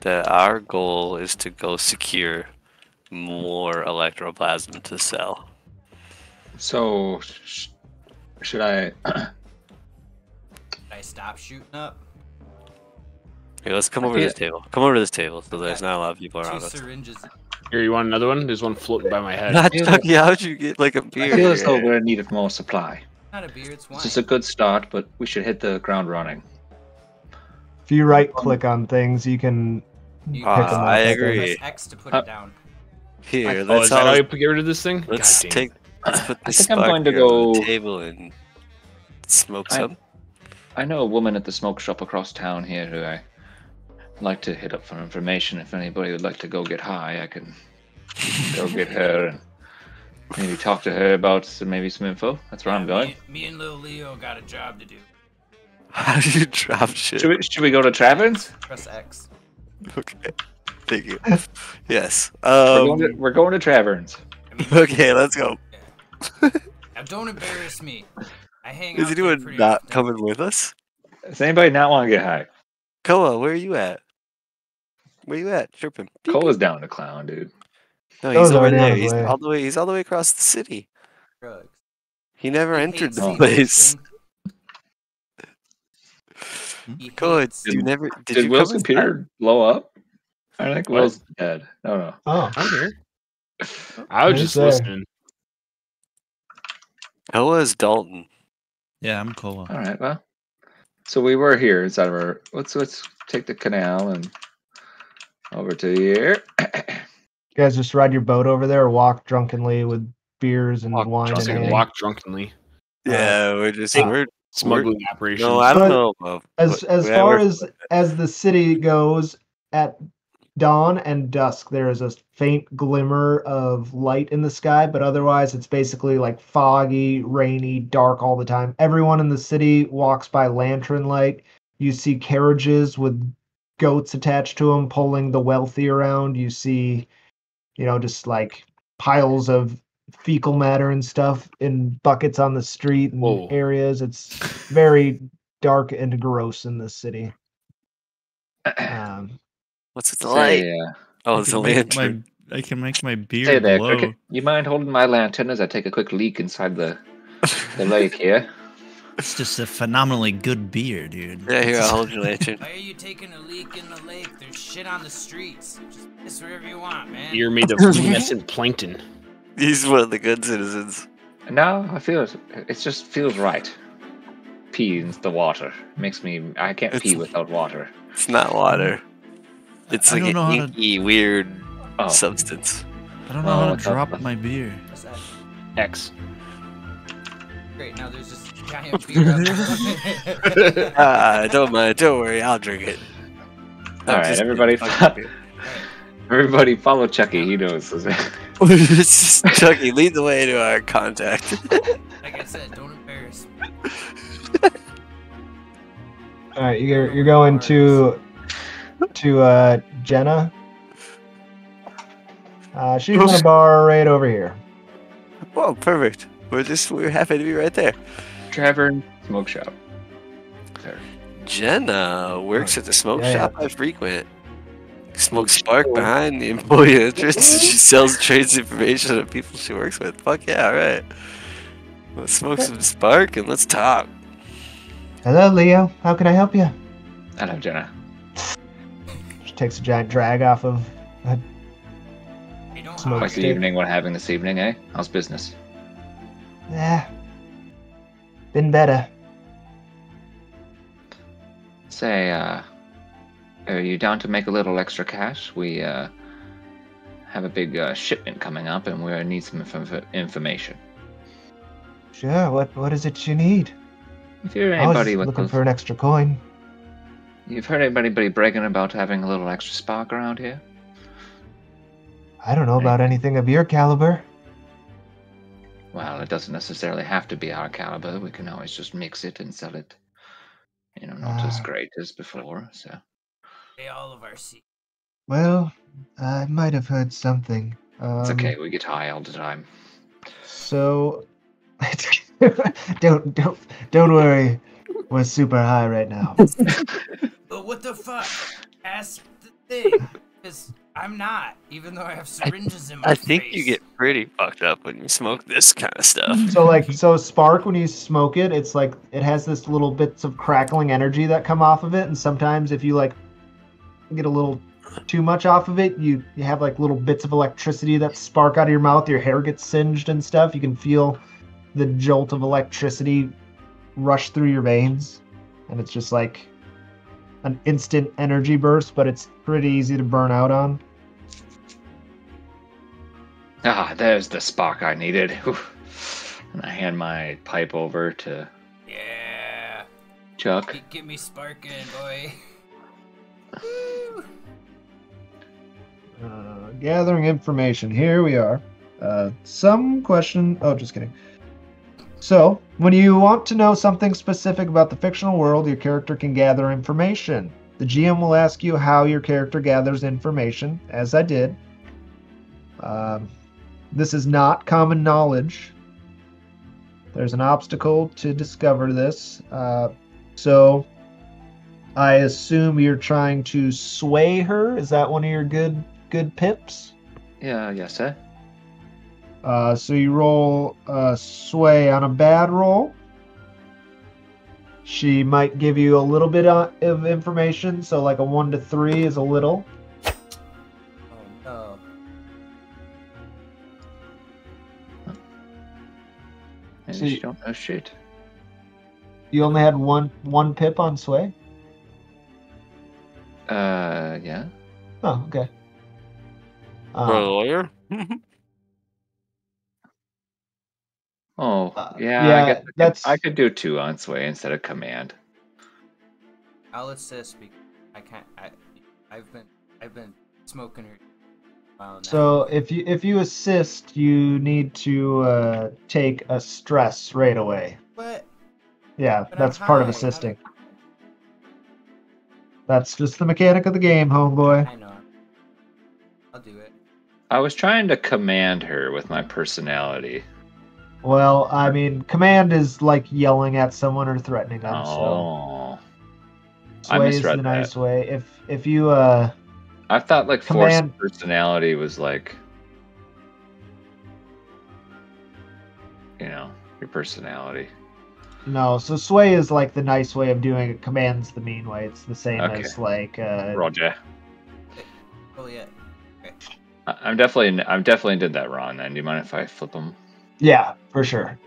that our goal is to go secure more electroplasm to sell. so sh- should I? Should I stop shooting up? Here, let's come over to this table. Come over to this table so there's not a lot of people Two around us. syringes. Here, you want another one? There's one floating by my head. Not feel- Chucky, how'd you get like a I beer? I feel as though we're in need of more supply. Not a beer, it's wine. This is a good start, but we should hit the ground running. If you right click on things, you can You Ah, press- I press agree. X to put Uh, it down. Here, oh, let's is that all how you get rid of this thing? let's God take let's put I think I'm going to here on the go- table and smoke I- some. I know a woman at the smoke shop across town here who I like to hit up for information. If anybody would like to go get high, I can go get her and maybe talk to her about some, maybe some info. That's where I'm going. Me, me and Lil Leo got a job to do. How do you drop shit? Should we, should we go to Travers? Press X. Okay. Thank you. Yes. we're, going to, Um, we're going to Taverns. I mean, okay, let's go. now don't embarrass me. I hang Is out there anyone not often. coming with us? Does anybody not want to get high? Koa, where are you at? Where you at? Chirping. Beep, Cola's down to clown, dude. No, Koa's he's over already on there. his He's way. all the way. He's all the way across the city. Drugs. He never He entered the place. Wilson. Hmm? He Koa, hates- you never. Did, Did, you Will's come inside? computer blow up? I think What? Will's dead. No, no. Oh, I'm here. I was Who's just there? listening. Koa's Dalton. Yeah, I'm Koa. All right, well. So we were here inside of our. Let's let's take the canal and over to here. you guys just ride your boat over there or walk drunkenly with beers and Walk, wine just in like walk drunkenly. Yeah, we're just Uh, we're Smuggling operations. no, I don't But know. About, As what- as yeah, far as as the city goes, at dawn and dusk, there is a faint glimmer of light in the sky, but otherwise, it's basically like foggy, rainy, dark all the time. Everyone in the city walks by lantern light. You see carriages with goats attached to them pulling the wealthy around. You see, you know, just like piles of fecal matter and stuff in buckets on the street and Whoa. areas. It's very dark and gross in this city. Um, What's with the Say, light? uh, Oh, it's a can lantern. My, I can make my beard say there, glow. Cricket. You mind holding my lantern as I take a quick leak inside the the lake here? It's just a phenomenally good beer, dude. Yeah, here I'll hold your lantern. Why are you taking a leak in the lake? There's shit on the streets. Just piss wherever you want, man. You're made of luminescent plankton. He's one of the good citizens. No, I feel it. It just feels right. Pee in the water makes me. I can't pee without water. It's not water. It's I like don't an how to- inky, weird Oh, substance. I don't know Oh, how to what's up? drop my beer. What's that? X. Great, now there's this giant beer up. Ah, don't mind. Don't worry. I'll drink it. All right, just- everybody. everybody, follow Chucky. He knows. It's just- Chucky, lead the way to our contact. like I said, don't embarrass me. all right, you're you're going to to uh, Jenna. Uh, she's in a bar right over here. Whoa, perfect. We're just we're happy to be right there. Tavern Smoke Shop. There. Jenna works at the smoke Yeah, yeah. shop I frequent. Smoke Spark behind the employee entrance. she sells trades information of people she works with. Fuck yeah, alright. Let's smoke some Spark and let's talk. Hello, Leo. How can I help you? Hello, Jenna. She takes a giant drag off of. Hey, don't Smoke. hide. How's the Okay. evening? What having this evening, eh? How's business? Yeah, been better. Say, uh, are you down to make a little extra cash? We, uh, have a big uh, shipment coming up and we need some inf- information. Sure. What What is it you need? If you're I was anybody with looking those, for an extra coin. you've heard anybody bragging about having a little extra spark around here? I don't know about anything of your caliber. Well, it doesn't necessarily have to be our caliber. We can always just mix it and sell it. You know, not as Ah. great as before. So, Pay all of our seats. Well, I might have heard something. Um, it's okay. We get high all the time. So, don't don't don't worry. We're super high right now. But what the fuck? Ask the thing. Because I'm not, even though I have syringes in my I think you get pretty fucked up when you smoke this kind of stuff. So like so spark when you smoke it, it's like it has this little bits of crackling energy that come off of it, and sometimes if you like get a little too much off of it, you you have like little bits of electricity that spark out of your mouth. Your hair gets singed and stuff. You can feel the jolt of electricity rush through your veins, and it's just like an instant energy burst, but it's pretty easy to burn out on. Ah, there's the spark I needed. Whew. And I hand my pipe over to Yeah. Chuck. Get, get me sparking, boy. Woo. Uh, gathering information. Here we are. Uh, some question. Oh, just kidding. So, when you want to know something specific about the fictional world, your character can gather information. The GM will ask you how your character gathers information, as I did. Um, this is not common knowledge. There's an obstacle to discover this. Uh, so, I assume you're trying to sway her. Is that one of your good good pips? Yeah, yes, sir. Uh, so you roll uh, sway on a bad roll. She might give you a little bit of information, so like a one to three is a little. And See- you don't know shit. You only had one one pip on sway. Uh, yeah. Oh, okay. For a Um, lawyer? Oh, Uh, yeah. yeah, I, guess I, could, that's- I could do two on sway instead of command. I'll assist because I can't. I, I've been, I've been smoking her. Wow, now. so if you if you assist, you need to uh, take a stress right away. What? Yeah, But I'm that's part of high. assisting. That's just the mechanic of the game, homeboy. I know. I'll do it. I was trying to command her with my personality. Well, I mean, command is like yelling at someone or threatening them. So Oh. I sway is the nice that. way. If if you uh I thought like force of personality was like, you know, your personality. no, so sway is like the nice way of doing it. Command's the mean way. It's the same Okay. as like uh Roger. Oh yeah. I- I'm definitely, I'm definitely did that wrong. Then, do you mind if I flip them? yeah, for sure.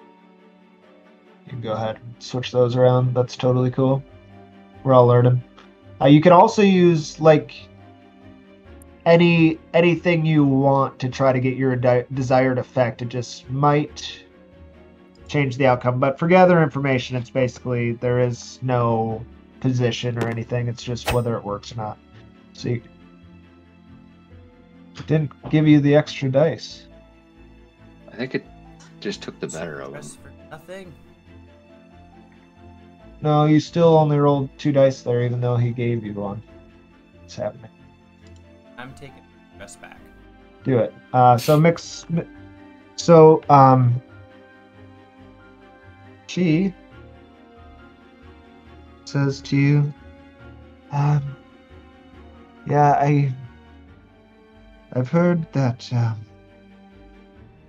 You can go ahead and switch those around. That's totally cool. We're all learning. Uh, you can also use like any anything you want to try to get your di- desired effect. It just might change the outcome. But for gather information, it's basically there is no position or anything. It's just whether it works or not. So you it didn't give you the extra dice. I think it just took the better of them. Press for nothing. No, you still only rolled two dice there, even though he gave you one. It's happening. I'm taking press back. Do it. Uh, so mix. So um, she says to you, um, yeah, I, I've heard that um,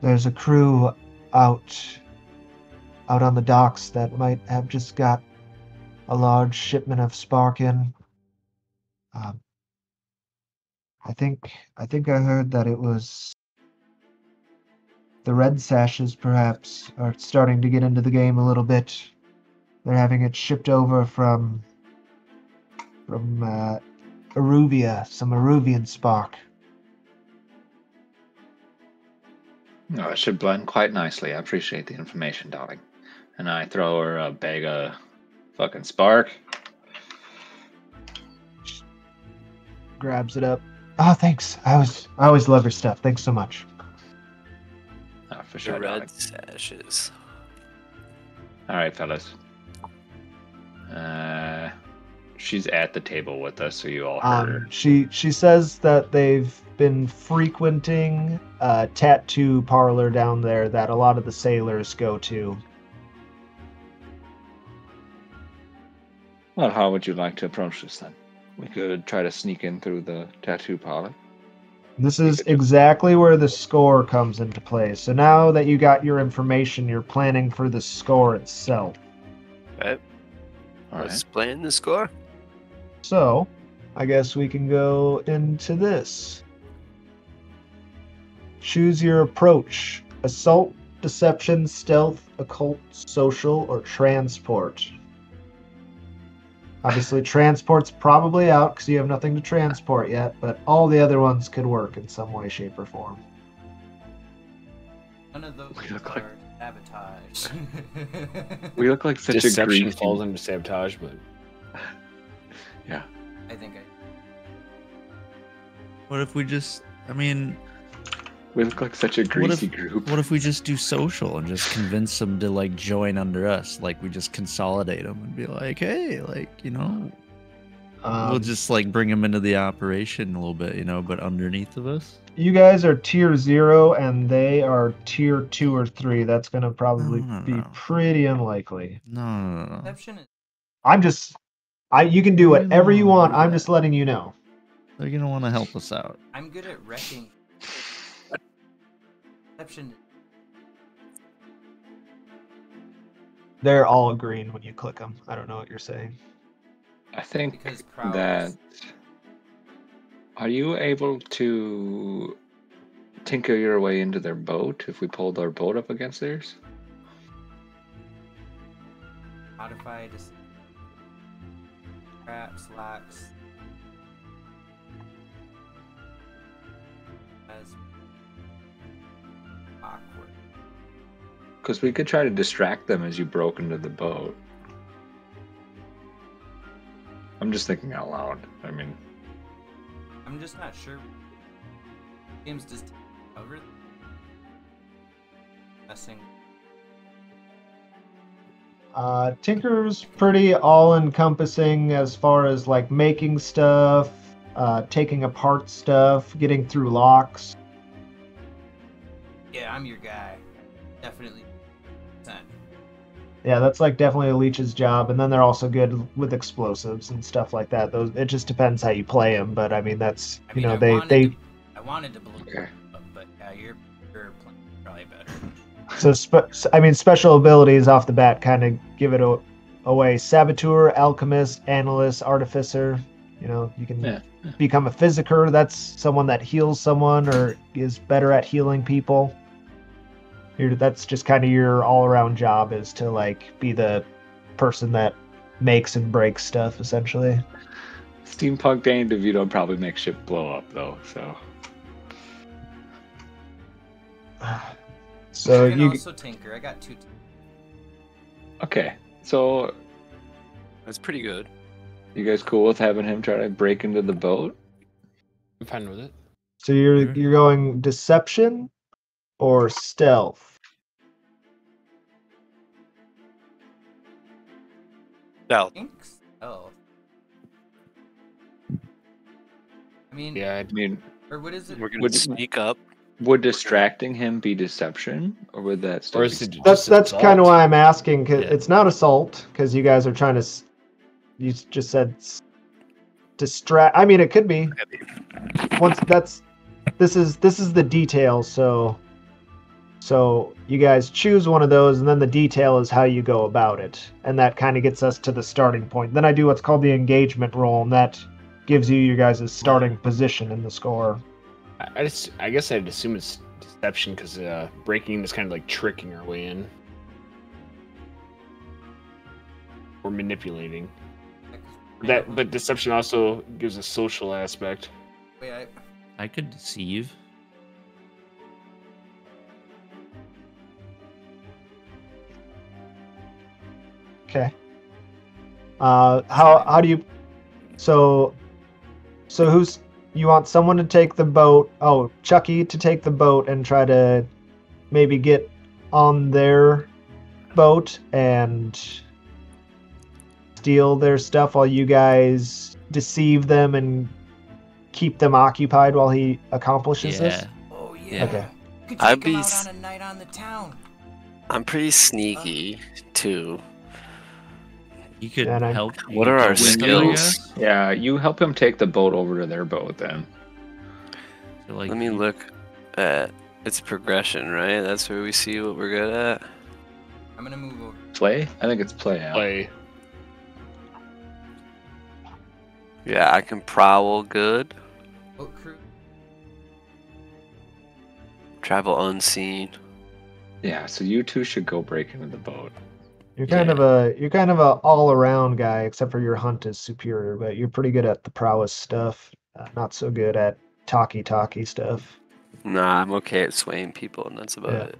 there's a crew out, out on the docks that might have just got a large shipment of spark in. Um, I think I think I heard that it was the red sashes perhaps are starting to get into the game a little bit. They're having it shipped over from from uh, Iruvia, some Iruvian spark. Oh, it should blend quite nicely. I appreciate the information, darling. And I throw her a bag of fucking spark. Grabs it up. Oh, thanks. I was I always love your stuff. Thanks so much. Oh, for sure. darling. red sashes. All right, fellas. Uh, she's at the table with us, so you all heard her. Um, she she says that they've been frequenting a tattoo parlor down there that a lot of the sailors go to. Well, how would you like to approach this then? We could try to sneak in through the tattoo parlor. This is exactly where the score comes into play. So now that you got your information, you're planning for the score itself. Right. All right. Let's play in the score. So, I guess we can go into this. Choose your approach assault, deception, stealth, occult, social, or transport. Obviously, transport's probably out because you have nothing to transport yet, but all the other ones could work in some way, shape, or form. None of those We look like- are sabotage. We look like such a Deception greasy. falls into sabotage, but yeah. I think I. What if we just? I mean, We look like such a What if- group. what if we just do social and just convince them to like join under us? Like we just consolidate them and be like, hey, like you know, Um, we'll just like bring them into the operation a little bit, you know, but underneath of us. You guys are tier zero, and they are tier two or three. That's gonna probably No, no, be pretty unlikely. No, no, no, no. I'm just, I you can do Why do you whatever you wanna want. do I'm just letting you know. They're gonna want to help us out. I'm good at wrecking. Deception. They're all green when you click them. I don't know what you're saying. I think that. Are you able to tinker your way into their boat if we pulled our boat up against theirs? Modify just traps, locks. Because we could try to distract them as you broke into the boat. I'm just thinking out loud. I mean, I'm just not sure. Games just cover messing. Uh, Tinker's pretty all-encompassing as far as like making stuff, uh, taking apart stuff, getting through locks. Yeah, I'm your guy. Definitely. 10. Yeah, that's like definitely a leech's job, and then they're also good with explosives and stuff like that. Those it just depends how you play them, but I mean that's I you know I they they To, I wanted to blow Okay. up, but yeah, you're, you're playing probably better. so spe- I mean special abilities off the bat kind of give it a, away. Saboteur, alchemist, analyst, artificer. You know you can Yeah, become a physiker. That's someone that heals someone or is better at healing people. You're, that's just kind of your all-around job is to like be the person that makes and breaks stuff essentially. steampunk Danny DeVito probably make shit blow up though. So So I you also tinker. I got two. T- okay, so That's pretty good. you guys cool with having him try to break into the boat? I'm fine with it. so you're Sure. you're going deception or stealth. Now, Tinks? Oh. I mean, Yeah, I mean, or what is it? we're gonna Would- sneak up. would distracting him be deception, or would that still or is it That's that's kind of why I'm asking cuz Yeah. it's not assault cuz you guys are trying to you just said distract I mean it could be once that's this is this is the detail so so you guys choose one of those and then the detail is how you go about it and that kind of gets us to the starting point then i do what's called the engagement roll and that gives you your guys' a starting position in the score I, I just, I guess I'd assume it's deception because uh, breaking is kind of like tricking our way in. Or manipulating. That, but deception also gives a social aspect. Wait, I, I could deceive. Okay uh how how do you so so who's you want someone to take the boat oh chucky to take the boat and try to maybe get on their boat and steal their stuff while you guys deceive them and keep them occupied while he accomplishes this oh yeah. Yeah. Okay. Could I'd take him be out on a night on the town. I'm pretty sneaky too. You could And I'm- help. What are our win them, I skills? guess. Yeah, you help him take the boat over to their boat then. So, like, Let me look at its progression, right? That's where we see what we're good at. I'm gonna move over. Play? I think it's play out. Play. Yeah, I can prowl good, Boat crew. travel unseen. Yeah, so you two should go break into the boat. You're kind Yeah. of a you're kind of a all around guy, except for your hunt is superior, but you're pretty good at the prowess stuff. Uh, not so good at talky talky stuff. Nah, I'm okay at swaying people, and that's about Yeah. it.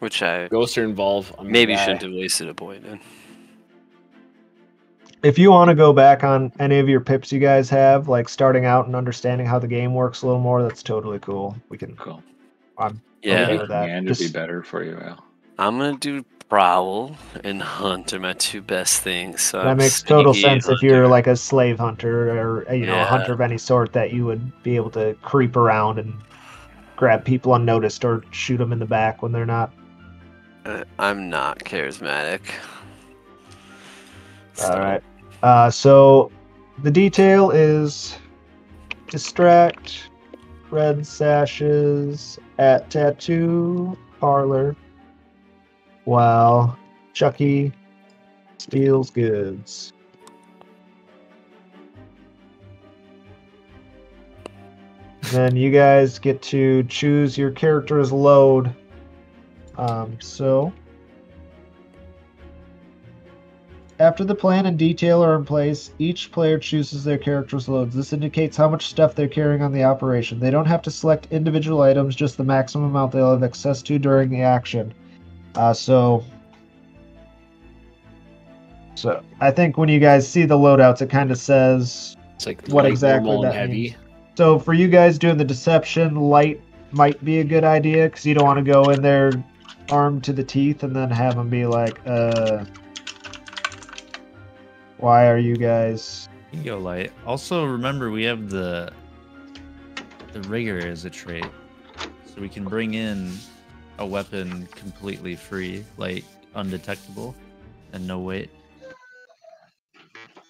Which I Ghost or involve. I'm maybe the shouldn't have wasted a point in. If you want to go back on any of your pips you guys have, like starting out and understanding how the game works a little more, that's totally cool. We can. Cool. I'm Yeah, that. And would be better for you, Al. I'm gonna do prowl and hunt are my two best things. So that I'm makes total sense if you're like a slave hunter or uh, you know a hunter of any sort that you would be able to creep around and grab people unnoticed or shoot them in the back when they're not. Uh, I'm not charismatic. All right. Uh, so the detail is distract, red sashes at tattoo parlor while Chucky steals goods. Then you guys get to choose your character's load. Um, so After the plan and detail are in place, each player chooses their character's loads. This indicates how much stuff they're carrying on the operation. They don't have to select individual items, just the maximum amount they'll have access to during the action. Uh, so, so I think when you guys see the loadouts, it kind of says It's like What light, exactly that heavy. means. so for you guys doing the deception, light might be a good idea because you don't want to go in there armed to the teeth and then have them be like, uh, why are you guys? You go light. Also, remember we have the the rigor as a trait, so we can bring in a weapon completely free, like undetectable, and no weight.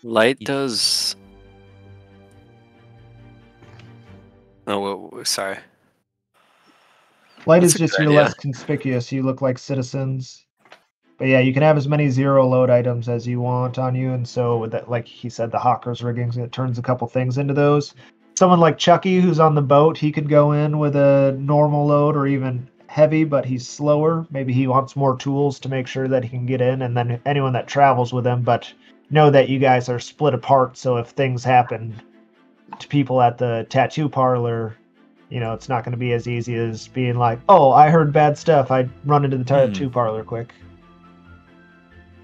Light Ye- does. Oh, whoa, whoa, sorry. Light That's is just you're idea. less conspicuous. You look like citizens. But yeah, you can have as many zero load items as you want on you, and so with that, like he said, the Hawker's rigging it turns a couple things into those. Someone like Chucky, who's on the boat, he could go in with a normal load or even heavy, but he's slower. Maybe he wants more tools to make sure that he can get in, and then anyone that travels with him. But know that you guys are split apart, so if things happen to people at the tattoo parlor, you know, it's not going to be as easy as being like, oh, I heard bad stuff. I'd run into the tattoo parlor quick.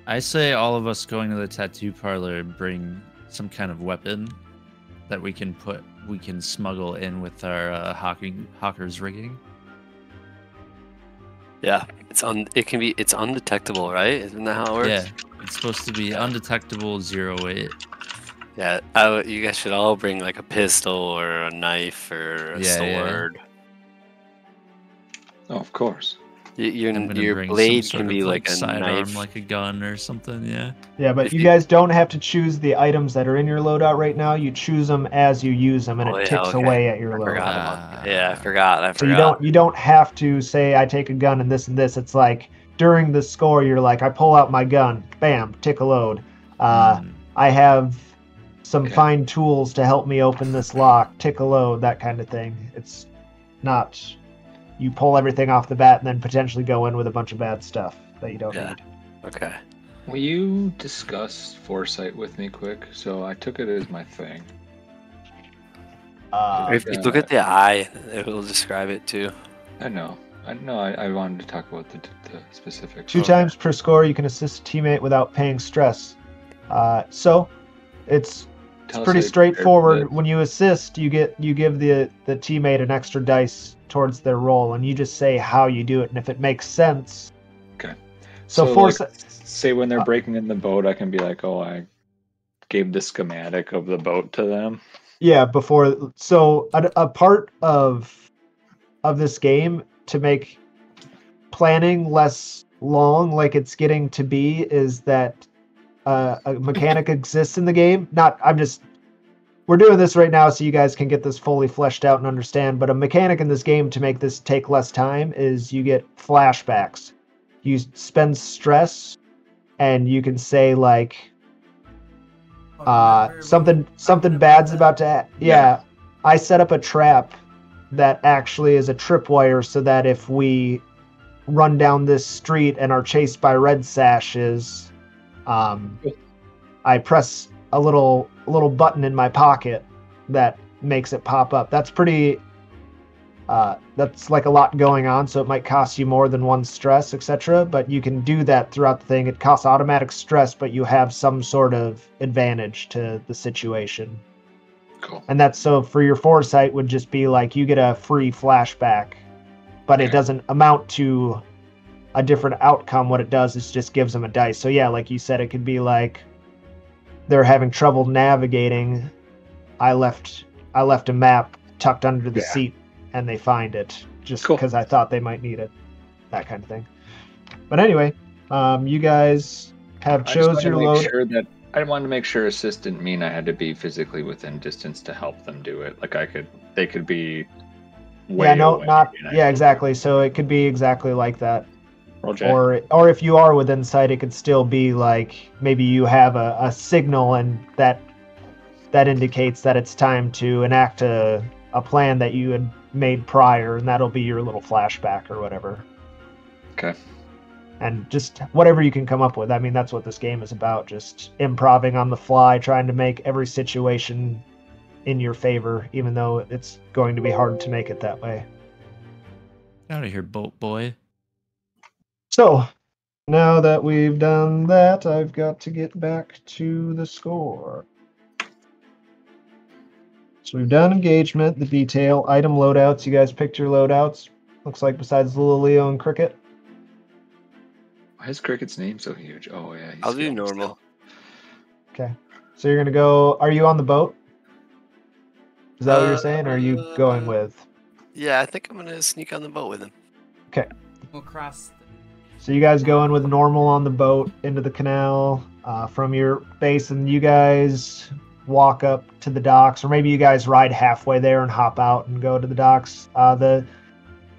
I say all of us going to the tattoo parlor bring some kind of weapon that we can put we can smuggle in with our uh, hawking hawker's rigging. Yeah, it's on. It can be. It's undetectable, right? Isn't that how it works? Yeah, it's supposed to be undetectable zero weight. Yeah. I you guys should all bring like a pistol or a knife or a Yeah, yeah. sword. Oh, of course. Y- Your gonna your blade can be of, like a sidearm, knife. like a gun or something. Yeah. Yeah, but If you you- guys don't have to choose the items that are in your loadout right now. You choose them as you use them, and Oh, it yeah, ticks okay. away at your I loadout. forgot Ah. about. Yeah, I forgot. I So you don't you don't have to say I take a gun and this and this. It's like during the score, you're like I pull out my gun, bam, tick a load. Uh, Mm. I have some Okay. fine tools to help me open this lock, tick a load, that kind of thing. It's not you pull everything off the bat and then potentially go in with a bunch of bad stuff that you don't Yeah. need. Okay. Will you discuss foresight with me quick? So I took it as my thing. Uh, If you look at the eye, it will describe it too. I know. I know. I, I wanted to talk about the, the specifics. two times per score, you can assist a teammate without paying stress. Uh, so it's it's pretty straightforward. When you assist, you get you give the the teammate an extra dice towards their roll, and you just say how you do it, and if it makes sense. Okay. So, So, force. like, Say when they're Uh, breaking in the boat, I can be like, "Oh, I gave the schematic of the boat to them." Yeah, before so a, a part of of this game to make planning less long, like it's getting to be, is that uh, a mechanic exists in the game. Not, I'm just we're doing this right now so you guys can get this fully fleshed out and understand. But a mechanic in this game to make this take less time is you get flashbacks. You spend stress, and you can say like uh something something bad's about to ha- yeah, i set up a trap that actually is a tripwire so that if we run down this street and are chased by red sashes, um, I press a little a little button in my pocket that makes it pop up. That's pretty. Uh, that's like a lot going on, so it might cost you more than one stress, etc. But you can do that throughout the thing. It costs automatic stress, but you have some sort of advantage to the situation. Cool. And that's so for your foresight would just be like you get a free flashback, but it doesn't amount to a different outcome. What it does is just gives them a dice. So yeah, like you said, it could be like they're having trouble navigating. I left I left a map tucked under the Yeah. seat, and they find it just Cool. because I thought they might need it. That kind of thing. But anyway, um, you guys have I just chose wanted your to make load. sure that I wanted to make sure assist didn't mean I had to be physically within distance to help them do it. Like I could, they could be. Way yeah, no, away, not yeah, exactly. So it could be exactly like that. Roll J. or or if you are within sight, it could still be like maybe you have a, a signal and that that indicates that it's time to enact a a plan that you had made prior, and that'll be your little flashback or whatever. Okay. And just whatever you can come up with. I mean, that's what this game is about. Just improving on the fly, trying to make every situation in your favor, even though it's going to be hard to make it that way. Out of here, boat boy. So, now that we've done that, I've got to get back to the score. So we've done engagement, the detail, item loadouts. You guys picked your loadouts. Looks like besides little Leo and Cricket. Why is Cricket's name so huge? Oh yeah. he's I'll do yellow normal. Okay. So you're gonna go. Are you on the boat? Is that what you're saying? Or are you going Uh, with? Yeah, I think I'm gonna sneak on the boat with him. Okay. We'll cross. So you guys go in with normal on the boat into the canal uh, from your base, and you guys walk up to the docks, or maybe you guys ride halfway there and hop out and go to the docks. Uh, the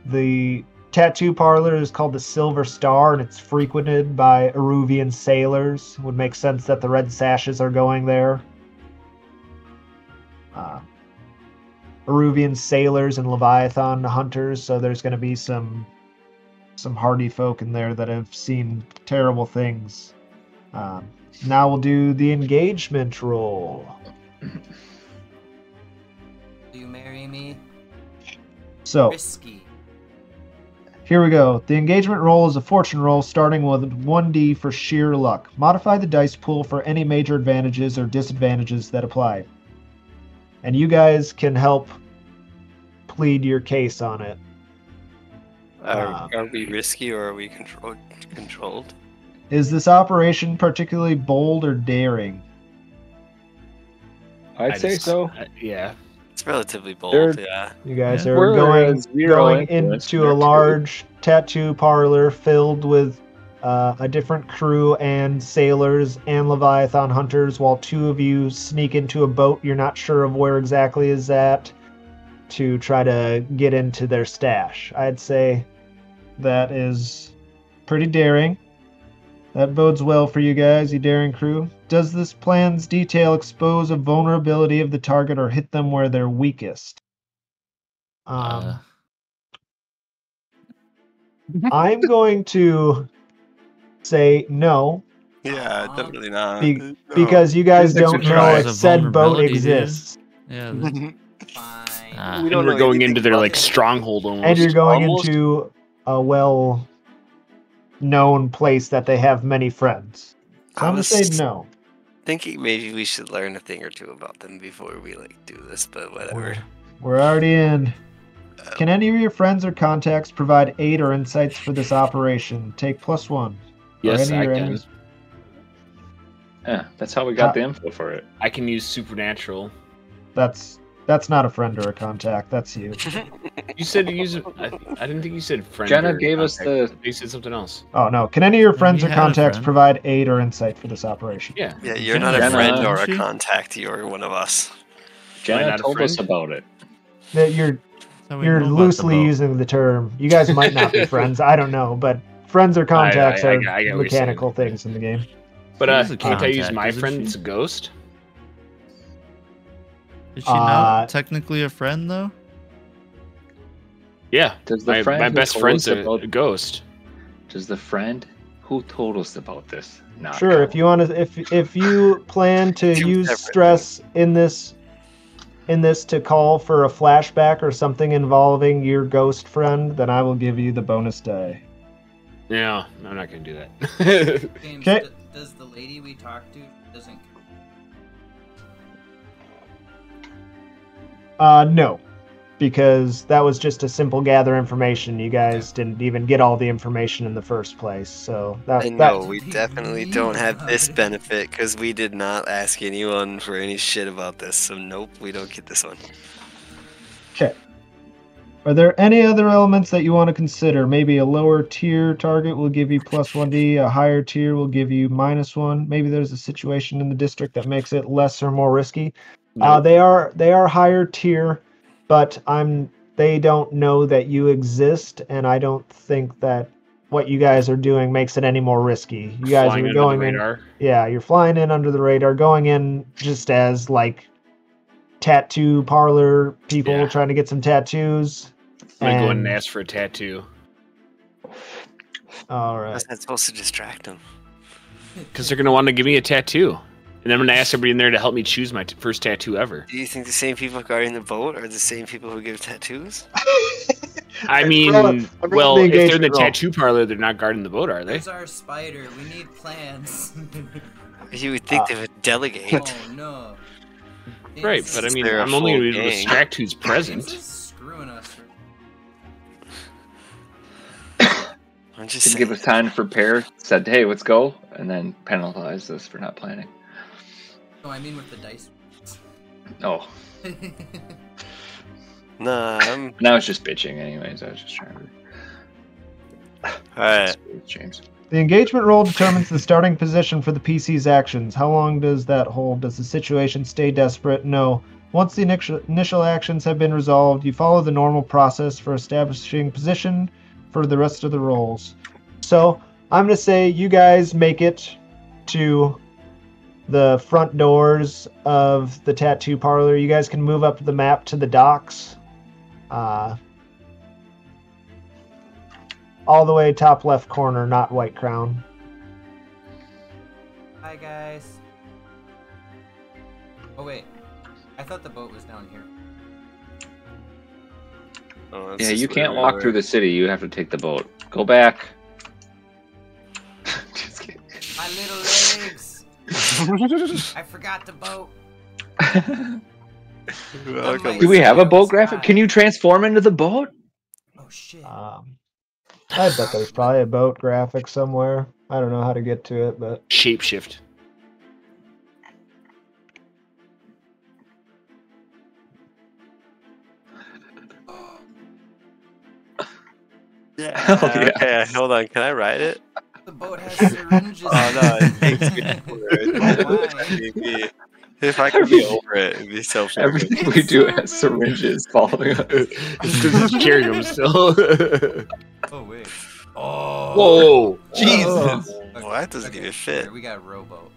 the tattoo parlor is called the Silver Star, and it's frequented by Iruvian sailors. Would make sense that the red sashes are going there. Uh, Iruvian sailors and Leviathan hunters, so there's going to be some some hardy folk in there that have seen terrible things. Um, now we'll do the engagement roll. Do you marry me? So Risky. here we go. The engagement roll is a fortune roll starting with 1d for sheer luck. Modify the dice pool for any major advantages or disadvantages that apply. And you guys can help plead your case on it. Are, Uh, are we risky or are we controlled? Controlled? Is this operation particularly bold or daring? I'd I say just- so. uh, yeah. It's relatively bold. They're- Yeah. You guys Yeah. are We're going a zero going influence into there, a too. large tattoo parlor filled with uh, a different crew and sailors and Leviathan hunters, while two of you sneak into a boat you're not sure of where exactly is at to try to get into their stash. I'd say that is pretty daring. That bodes well for you guys, you daring crew. Does this plan's detail expose a vulnerability of the target or hit them where they're weakest? Um, Uh, I'm going to say no Yeah, definitely not. Be- No. because you guys This don't know if said boat vulnerability, dude. exists, yeah. this- Fine. Ah. we We don't we're going into their like stronghold almost. and you're going almost- into a well known place that they have many friends. So I I'm gonna say no. thinking maybe we should learn a thing or two about them before we like do this, but whatever. We're, we're already in. Can any of your friends or contacts provide aid or insights for this operation? Take plus one. Yes, any I can. enemies- Yeah, that's how we got Uh, the info for it. I can use supernatural. That's that's not a friend or a contact. That's you. You said to use it. I, I didn't think you said friend. Jenna or gave us the- You said something else. Oh no. Can any of your friends we or contacts friend. provide aid or insight for this operation? Yeah. yeah, you're not a friend or a she? contact. You're one of us. Jenna told us about it. That you're That's You're know the loosely using the term. You guys might not be friends. I don't know, but friends or contacts I- I are get- I get mechanical things in the game. But uh, can't I use my isn't friend? It's a ghost. Is she Uh, not technically a friend though? Yeah. Does the My, friend my best told friend's a, about- a ghost. does the friend who told us about this not Sure, if you want to, if if you plan to use separate stress in this, in this to call for a flashback or something involving your ghost friend, then I will give you the bonus die. Yeah, I'm not gonna do that. James, Okay. does the lady we talked to doesn't Uh, no, because that was just a simple gather information. You guys didn't even get all the information in the first place, so that, I that we definitely don't have this benefit because we did not ask anyone for any shit about this. So nope, we don't get this one. Okay. Are there any other elements that you want to consider? Maybe a lower tier target will give you plus 1d, a higher tier will give you minus 1. Maybe there's a situation in the district that makes it less or more risky. Uh, they are they are higher tier, but I'm they don't know that you exist and I don't think that what you guys are doing makes it any more risky. You guys Flying are going in yeah, you're flying in under the radar, going in just as like tattoo parlor people Yeah. trying to get some tattoos. I'm gonna go in and and- ask for a tattoo All right. How's that supposed to distract them? because they're gonna want to give me a tattoo, and I'm gonna ask everybody in there to help me choose my t- first tattoo ever. Do you think the same people guarding the boat are the same people who give tattoos? I mean, roll it- roll well, the if they're in the engagement roll. tattoo parlor, they're not guarding the boat, are they? There's our spider. We need plans. You would think Uh, they would delegate. oh no. Right, but I mean, They're a I'm only going to gang. distract who's present. is screwing us. I'm just Didn't give us time to prepare. Said, "Hey, let's go," and then penalized us for not planning. No, I mean with the dice. Oh, Nah, I'm now it's just bitching, anyways. I was just trying to. alright. James. The engagement roll determines the starting position for the PC's actions. How long does that hold? Does the situation stay desperate? No. Once the initial, initial actions have been resolved, you follow the normal process for establishing position for the rest of the rolls. So I'm going to say you guys make it to the front doors of the tattoo parlor. You guys can move up the map to the docks. Uh, all the way top left corner, not Whitecrown. Hi guys. Oh wait, I thought the boat was down here. Oh, Yeah, you can't walk were. through the city. You have to take the boat. Go back. just kidding. My little legs. I forgot the boat. Welcome. Do we have a boat graphic? Can you transform into the boat? Oh shit. Um, I bet there's probably a boat graphic somewhere. I don't know how to get to it, but Shapeshift. Yeah. Yeah. Okay, hold on. Can I ride it? The boat has syringes. Oh no, it takes me over it. Why? Maybe- If I could be over it, it'd be so fun. Everything we do has syringes following us. Just carrying them still. Oh wait. Oh. Whoa! Jesus. Oh. Well, that doesn't even fit. Here, we got a rowboat.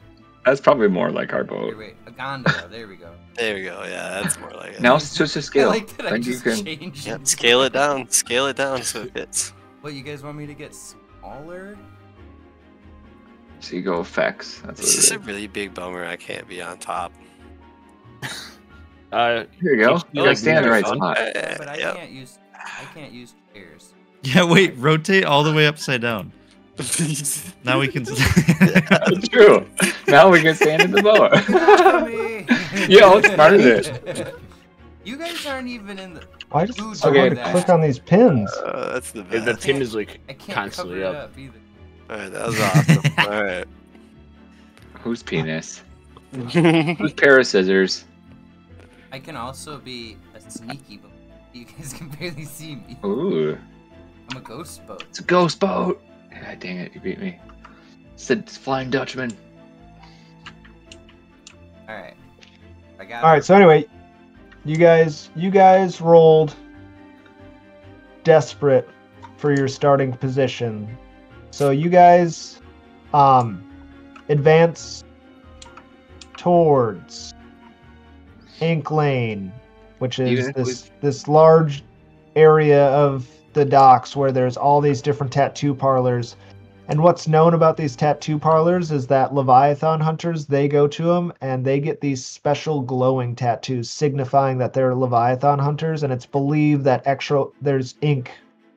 That's probably more like our Here, boat. wait, a gondola. There we go. There we go. Yeah, that's more like it. Now it's just a I scale. like that I Then you just can. changed Yep, it. scale it down. Scale it down so it fits. What, you guys want me to get smaller? So you go effects. That's It's just a what it is. really big bummer I can't be on top. Uh, Here you go. You You like gotta stand in the right spot. Yeah, but I Yep. can't use I can't use chairs. Yeah, wait, rotate all the way upside down. Now we can. That's True. Now we can stand in the boat. Yeah, let's start it. You guys aren't even in the. why does it Dude, so okay. hard click on these pins? Uh, that's the the best. pin is like I can't constantly cover it up. up either. Alright, that was awesome. Alright. Whose penis? Whose pair of scissors? I can also be a sneaky boat. You guys can barely see me. Ooh, I'm a ghost boat. it's a ghost boat. God dang it, you beat me. It's the Flying Dutchman. All right. I got. All right. So anyway, you guys, you guys rolled desperate for your starting position. So you guys, um, advance towards Ink Lane, which is this this large area of the docks where there's all these different tattoo parlors. And what's known about these tattoo parlors is that Leviathan hunters, they go to them and they get these special glowing tattoos signifying that they're Leviathan hunters. And it's believed that extra, there's ink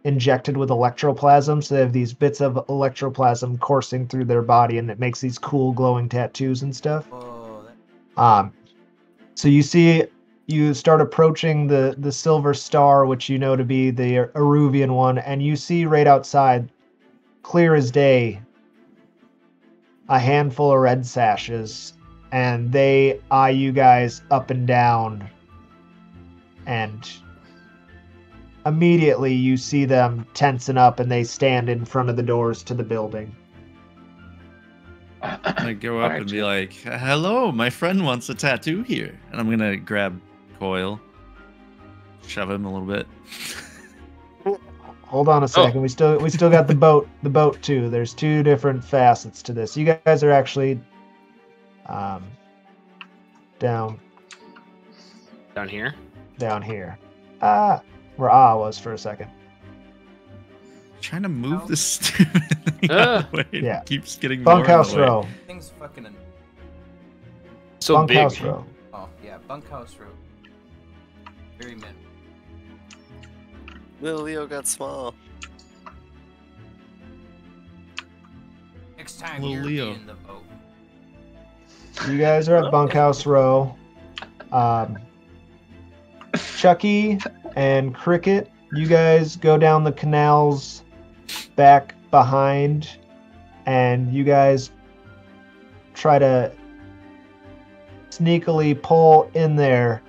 injected with electroplasm. So they have these bits of electroplasm coursing through their body and it makes these cool glowing tattoos and stuff. Oh, that, Um, so you see, you start approaching the the silver star, which you know to be the Iruvian one, and you see right outside, clear as day, a handful of red sashes, and they eye you guys up and down, and immediately you see them tensing up, and they stand in front of the doors to the building. I'm gonna go up Alright. and be like, "Hello, my friend wants a tattoo here," and I'm gonna grab Coil, shove him a little bit. Hold on a second. We still we still got the boat the boat too. There's two different facets to this. You guys are actually um down Down here. down here. Ah, where Ah was for a second. Trying to move this stupid thing out of the way. It Yeah. keeps getting more in Bunkhouse way. row. thing's fucking. An- So Bunkhouse big. row. oh yeah, bunkhouse row. Very minimal. Little Leo got small. Next time Little you're Leo. in the boat. You guys are at bunkhouse row. Um, Chucky and Cricket, you guys go down the canals back behind, and you guys try to sneakily pull in there.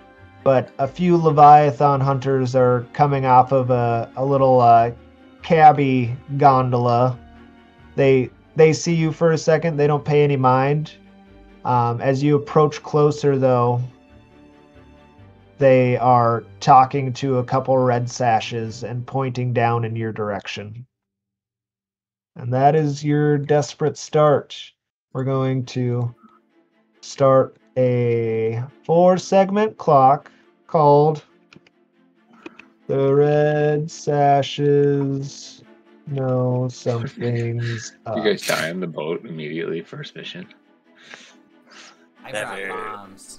But a few Leviathan hunters are coming off of a, a little uh, cabby gondola. They they see you for a second. They don't pay any mind. Um, as you approach closer, though, they are talking to a couple red sashes and pointing down in your direction. And that is your desperate start. We're going to start a four segment clock called The Red Sashes Know Something's Up. You guys die on the boat immediately, first mission. I Never. brought bombs.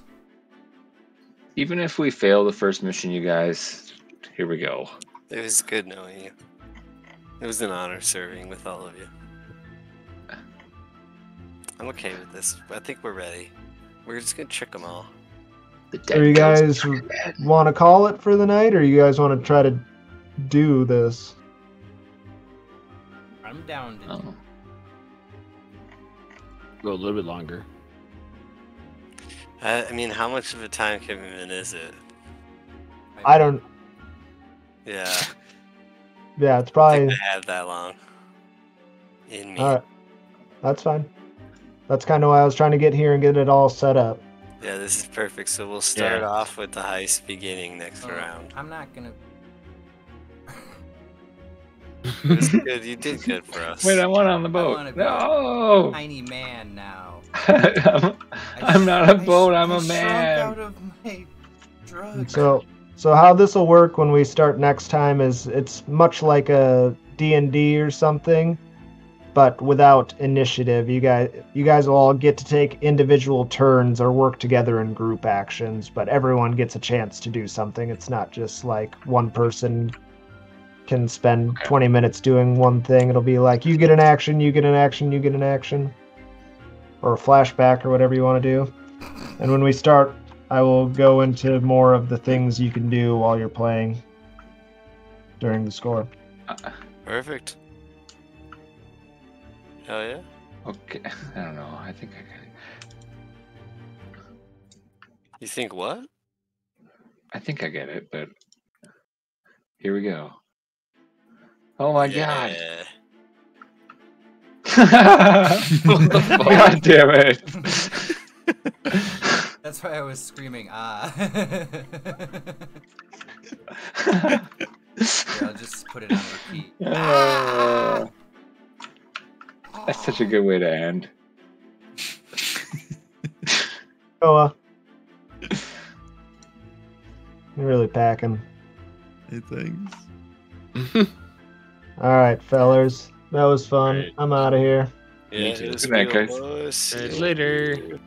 Even if we fail the first mission, you guys, here we go. It was good knowing you. It was an honor serving with all of you. I'm okay with this. I think we're ready. We're just gonna trick them all. The Are you guys ghosts are dead. want to call it for the night, or you guys want to try to do this? I'm down to. Oh. Go a little bit longer. I, I mean, how much of a time commitment is it? I don't. Yeah, Yeah, it's I probably. think I have that long in me. All right, that's fine. That's kind of why I was trying to get here and get it all set up. Yeah, this is perfect. So we'll start Yeah. off with the heist beginning next Uh, round. I'm not gonna. Good. You did good for us. Wait, I want on the boat. be a No! tiny man now. I'm, I'm not a boat, I'm a man. out of my drug. So, so how this will work when we start next time is it's much like a D and D or something, but without initiative. You guys, you guys will all get to take individual turns or work together in group actions, but everyone gets a chance to do something. It's not just like one person can spend 20 minutes doing one thing. It'll be like you get an action, you get an action, you get an action, or a flashback or whatever you want to do. And when we start, I will go into more of the things you can do while you're playing during the score. Uh, Perfect. Hell yeah. Okay, I don't know. I think I got You think what? I think I get it, but here we go. Oh my! Yeah. god damn it! That's why I was screaming ah. Here, I'll just put it on repeat. Uh, that's such a good way to end. Oh, uh, you're really packing. Hey, thanks. All right, fellers. That was fun. Alright. I'm out of here. Yeah, too. Good night, guys. boys. See you later.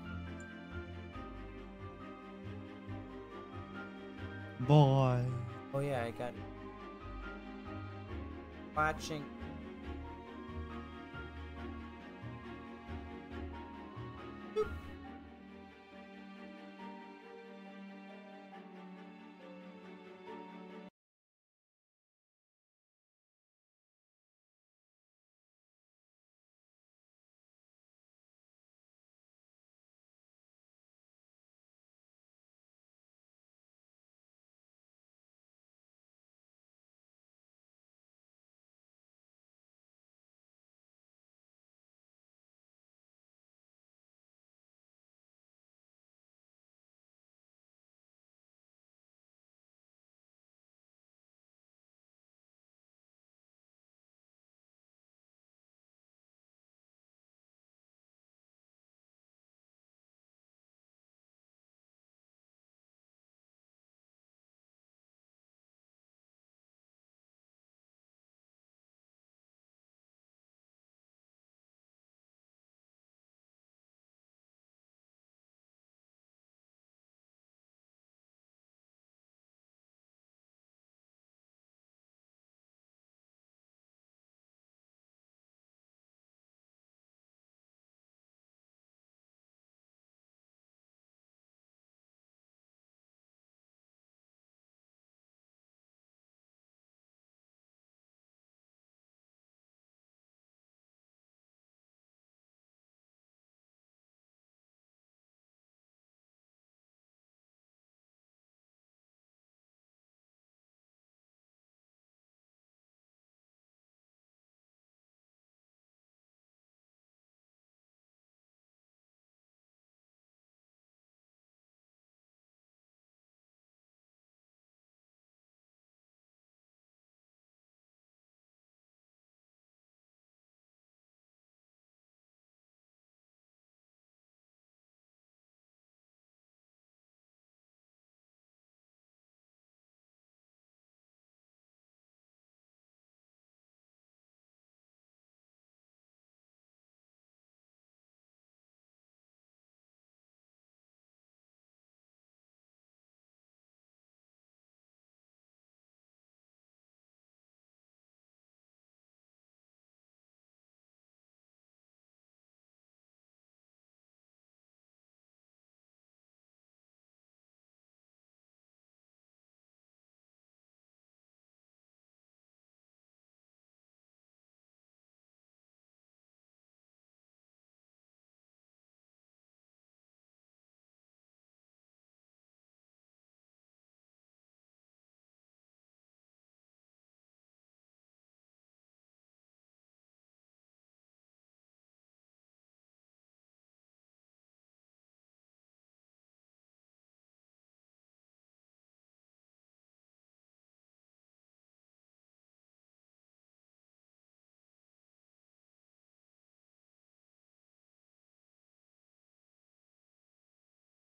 Boy. Oh yeah, I got watching